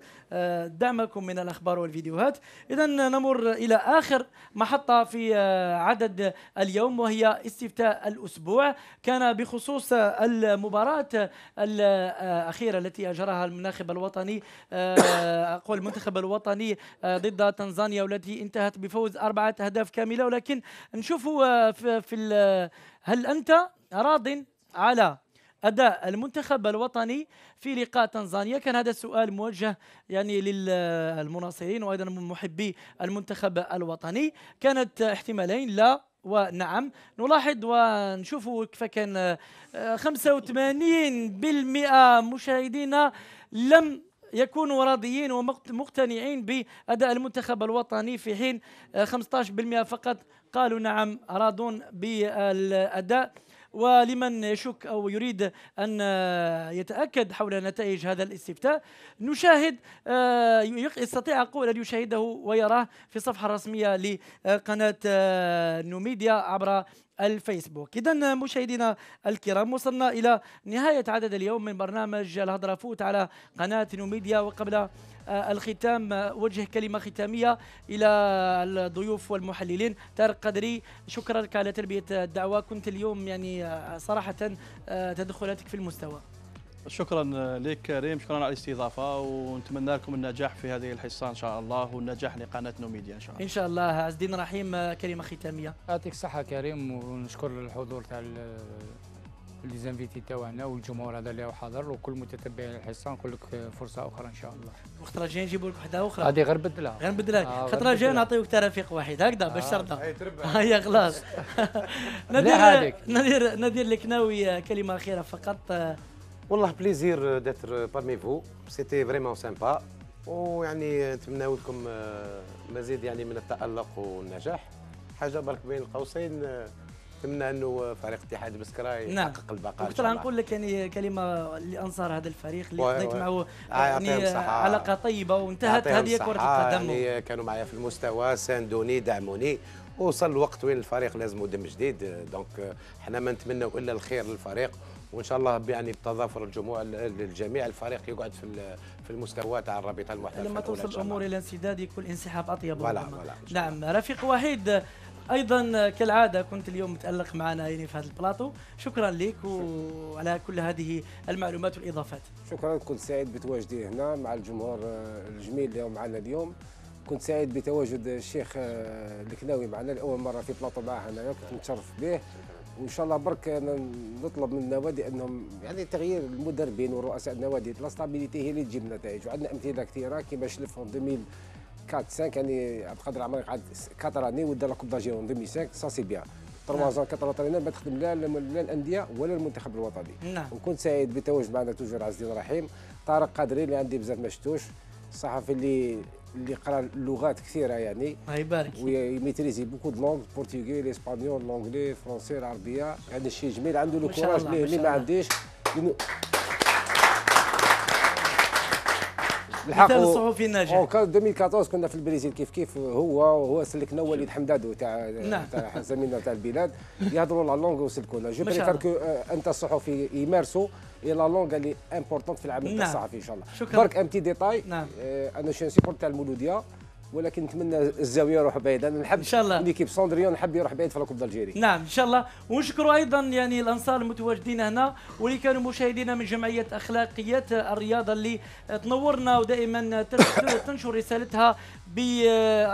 دعمكم من الأخبار والفيديوهات. اذا نمر إلى آخر محطة في عدد اليوم وهي استفتاء الأسبوع. كان بخصوص المباراة الأخيرة التي أجراها المناخب الوطني آه، أقول المنتخب الوطني آه، ضد تنزانيا والتي انتهت بفوز أربعة أهداف كاملة. ولكن نشوفوا آه، في هل أنت راض على أداء المنتخب الوطني في لقاء تنزانيا. كان هذا السؤال موجه يعني للمناصرين وأيضا محبي المنتخب الوطني. كانت احتمالين لا ونعم. نلاحظ ونشوف كيف كان 85% آه، مشاهدينا لم يكونوا راضيين ومقتنعين بأداء المنتخب الوطني في حين 15% فقط قالوا نعم راضون بالأداء. ولمن يشك أو يريد أن يتأكد حول نتائج هذا الاستفتاء نشاهد آه، يستطيع أقول أن يشاهده ويراه في الصفحة الرسمية لقناة آه، نوميديا عبر الفيسبوك. إذا مشاهدينا الكرام وصلنا إلى نهاية عدد اليوم من برنامج الهضرة فوت على قناة نوميديا. وقبل آه، الختام آه، وجه كلمة ختامية إلى الضيوف والمحللين. طارق قدري شكرا لك على تلبية الدعوة. كنت اليوم يعني آه، صراحة تدخلاتك في المستوى. شكرا لك كريم شكرا على الاستضافة ونتمنى لكم النجاح في هذه الحصة إن شاء الله والنجاح لقناه نوميديا إن شاء الله. إن شاء الله. عز الدين رحيم كلمة ختامية. يعطيك الصحة كريم ونشكر الحضور تاع لي زانفيتي تاعنا والجمهور هذا اللي حاضر وكل متتبعين الحصة نقول لك فرصة أخرى إن شاء الله. الخطره الجايه نجيبوا لك وحدة أخرى. هذه غير بدلها غير بدلها آه الخطره الجايه نعطيوك ترافيق واحد. هكذا باش ترضى هيا خلاص. نادير نادير نادير الكناوي كلمة أخيرة فقط. والله plaisir d'être parmi vous c'était vraiment sympa ويعني نتمنى لكم مزيد يعني من التألق والنجاح. حاجة برك بين القوسين نتمنى أنه فريق اتحاد بسكرة نعم. يحقق البقاء كنت نقول لك يعني كلمة لأنصار هذا الفريق اللي قضيت معه يعني علاقة طيبة وانتهت هذه كرة القدم. يعني كانوا معي في المستوى ساندوني دعموني. وصل الوقت وين الفريق لازم دم جديد. donc حنا ما نتمنوا إلا الخير للفريق. وإن شاء الله يعني بتظافر الجموع الجميع الفريق يقعد في في المستوى تاع الرابطة المحترفة لما توصل الأمور إلى انسداد يكون انسحاب أطيب voilà voilà نعم رفيق وحيد أيضا كالعادة كنت اليوم متألق معنا يعني في هذا البلاطو. شكرا لك وعلى كل هذه المعلومات والإضافات. شكرا. كنت سعيد بتواجدي هنا مع الجمهور الجميل اللي معنا اليوم. كنت سعيد بتواجد الشيخ الكناوي معنا لأول مرة في بلاطو معه هنايا كنت متشرف به. وإن شاء الله برك نطلب من النوادي أنهم يعني تغيير المدربين ورؤساء النوادي. la stabilité هي اللي تجيب نتائج وعندنا أمثلة كثيرة. كما شلف 2004 5 يعني عبد القادر العمري قعد 4 années ودا la coupe d'Algérie en 2005 ça c'est bien 3 ans 4 entraîneurs ما تخدم لا الأندية ولا المنتخب الوطني. نعم. وكنت سعيد بتواجد معنا toujours عز الدين رحيم طارق قادري اللي عندي بزاف ما شفتوش. الصحفي اللي اللي قرا لغات كثيرة يعني. الله يبارك وي maîtrise beaucoup de langues البرتغالي l'espagnol l'anglais الفرنسي العربية. هذا الشيء جميل عنده le courage اللي ما عنديش؟ الحق الناجح. en 2014 كنا في البرازيل كيف كيف هو وهو سلكنا وليد حمدادو تاع نعم. تاع زميلنا تاع البلاد. يهضروا les langues وسلكونا. je préfère que انت الصحفي يمارسوا et les langues اللي importantes في العمل. الصحفي ان شاء الله شكرا برك ام تي ديتاي نعم. آه أنا je suis supporter تاع المولودية ولكن نتمنى الزاوية يروح بعيد أنا نحب ان شاء الله l'équipe Cendrillon نحب يروح بعيد في ال coupe d'Algérie نعم ان شاء الله ونشكر أيضا يعني الأنصار المتواجدين هنا واللي كانوا مشاهدينا من جمعية أخلاقيات الرياضة اللي تنورنا ودائما تنشر رسالتها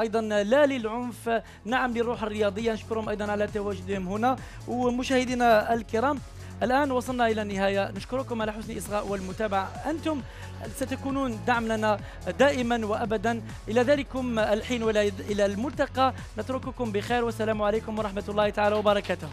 أيضا لا للعنف. نعم للروح الرياضية. نشكرهم أيضا على تواجدهم هنا. ومشاهدينا الكرام الآن وصلنا إلى النهاية. نشكركم على حسن الإصغاء والمتابعة. أنتم ستكونون دعم لنا دائما وأبدا. إلى ذلكم الحين وإلى الملتقى. نترككم بخير. والسلام عليكم ورحمة الله تعالى وبركاته.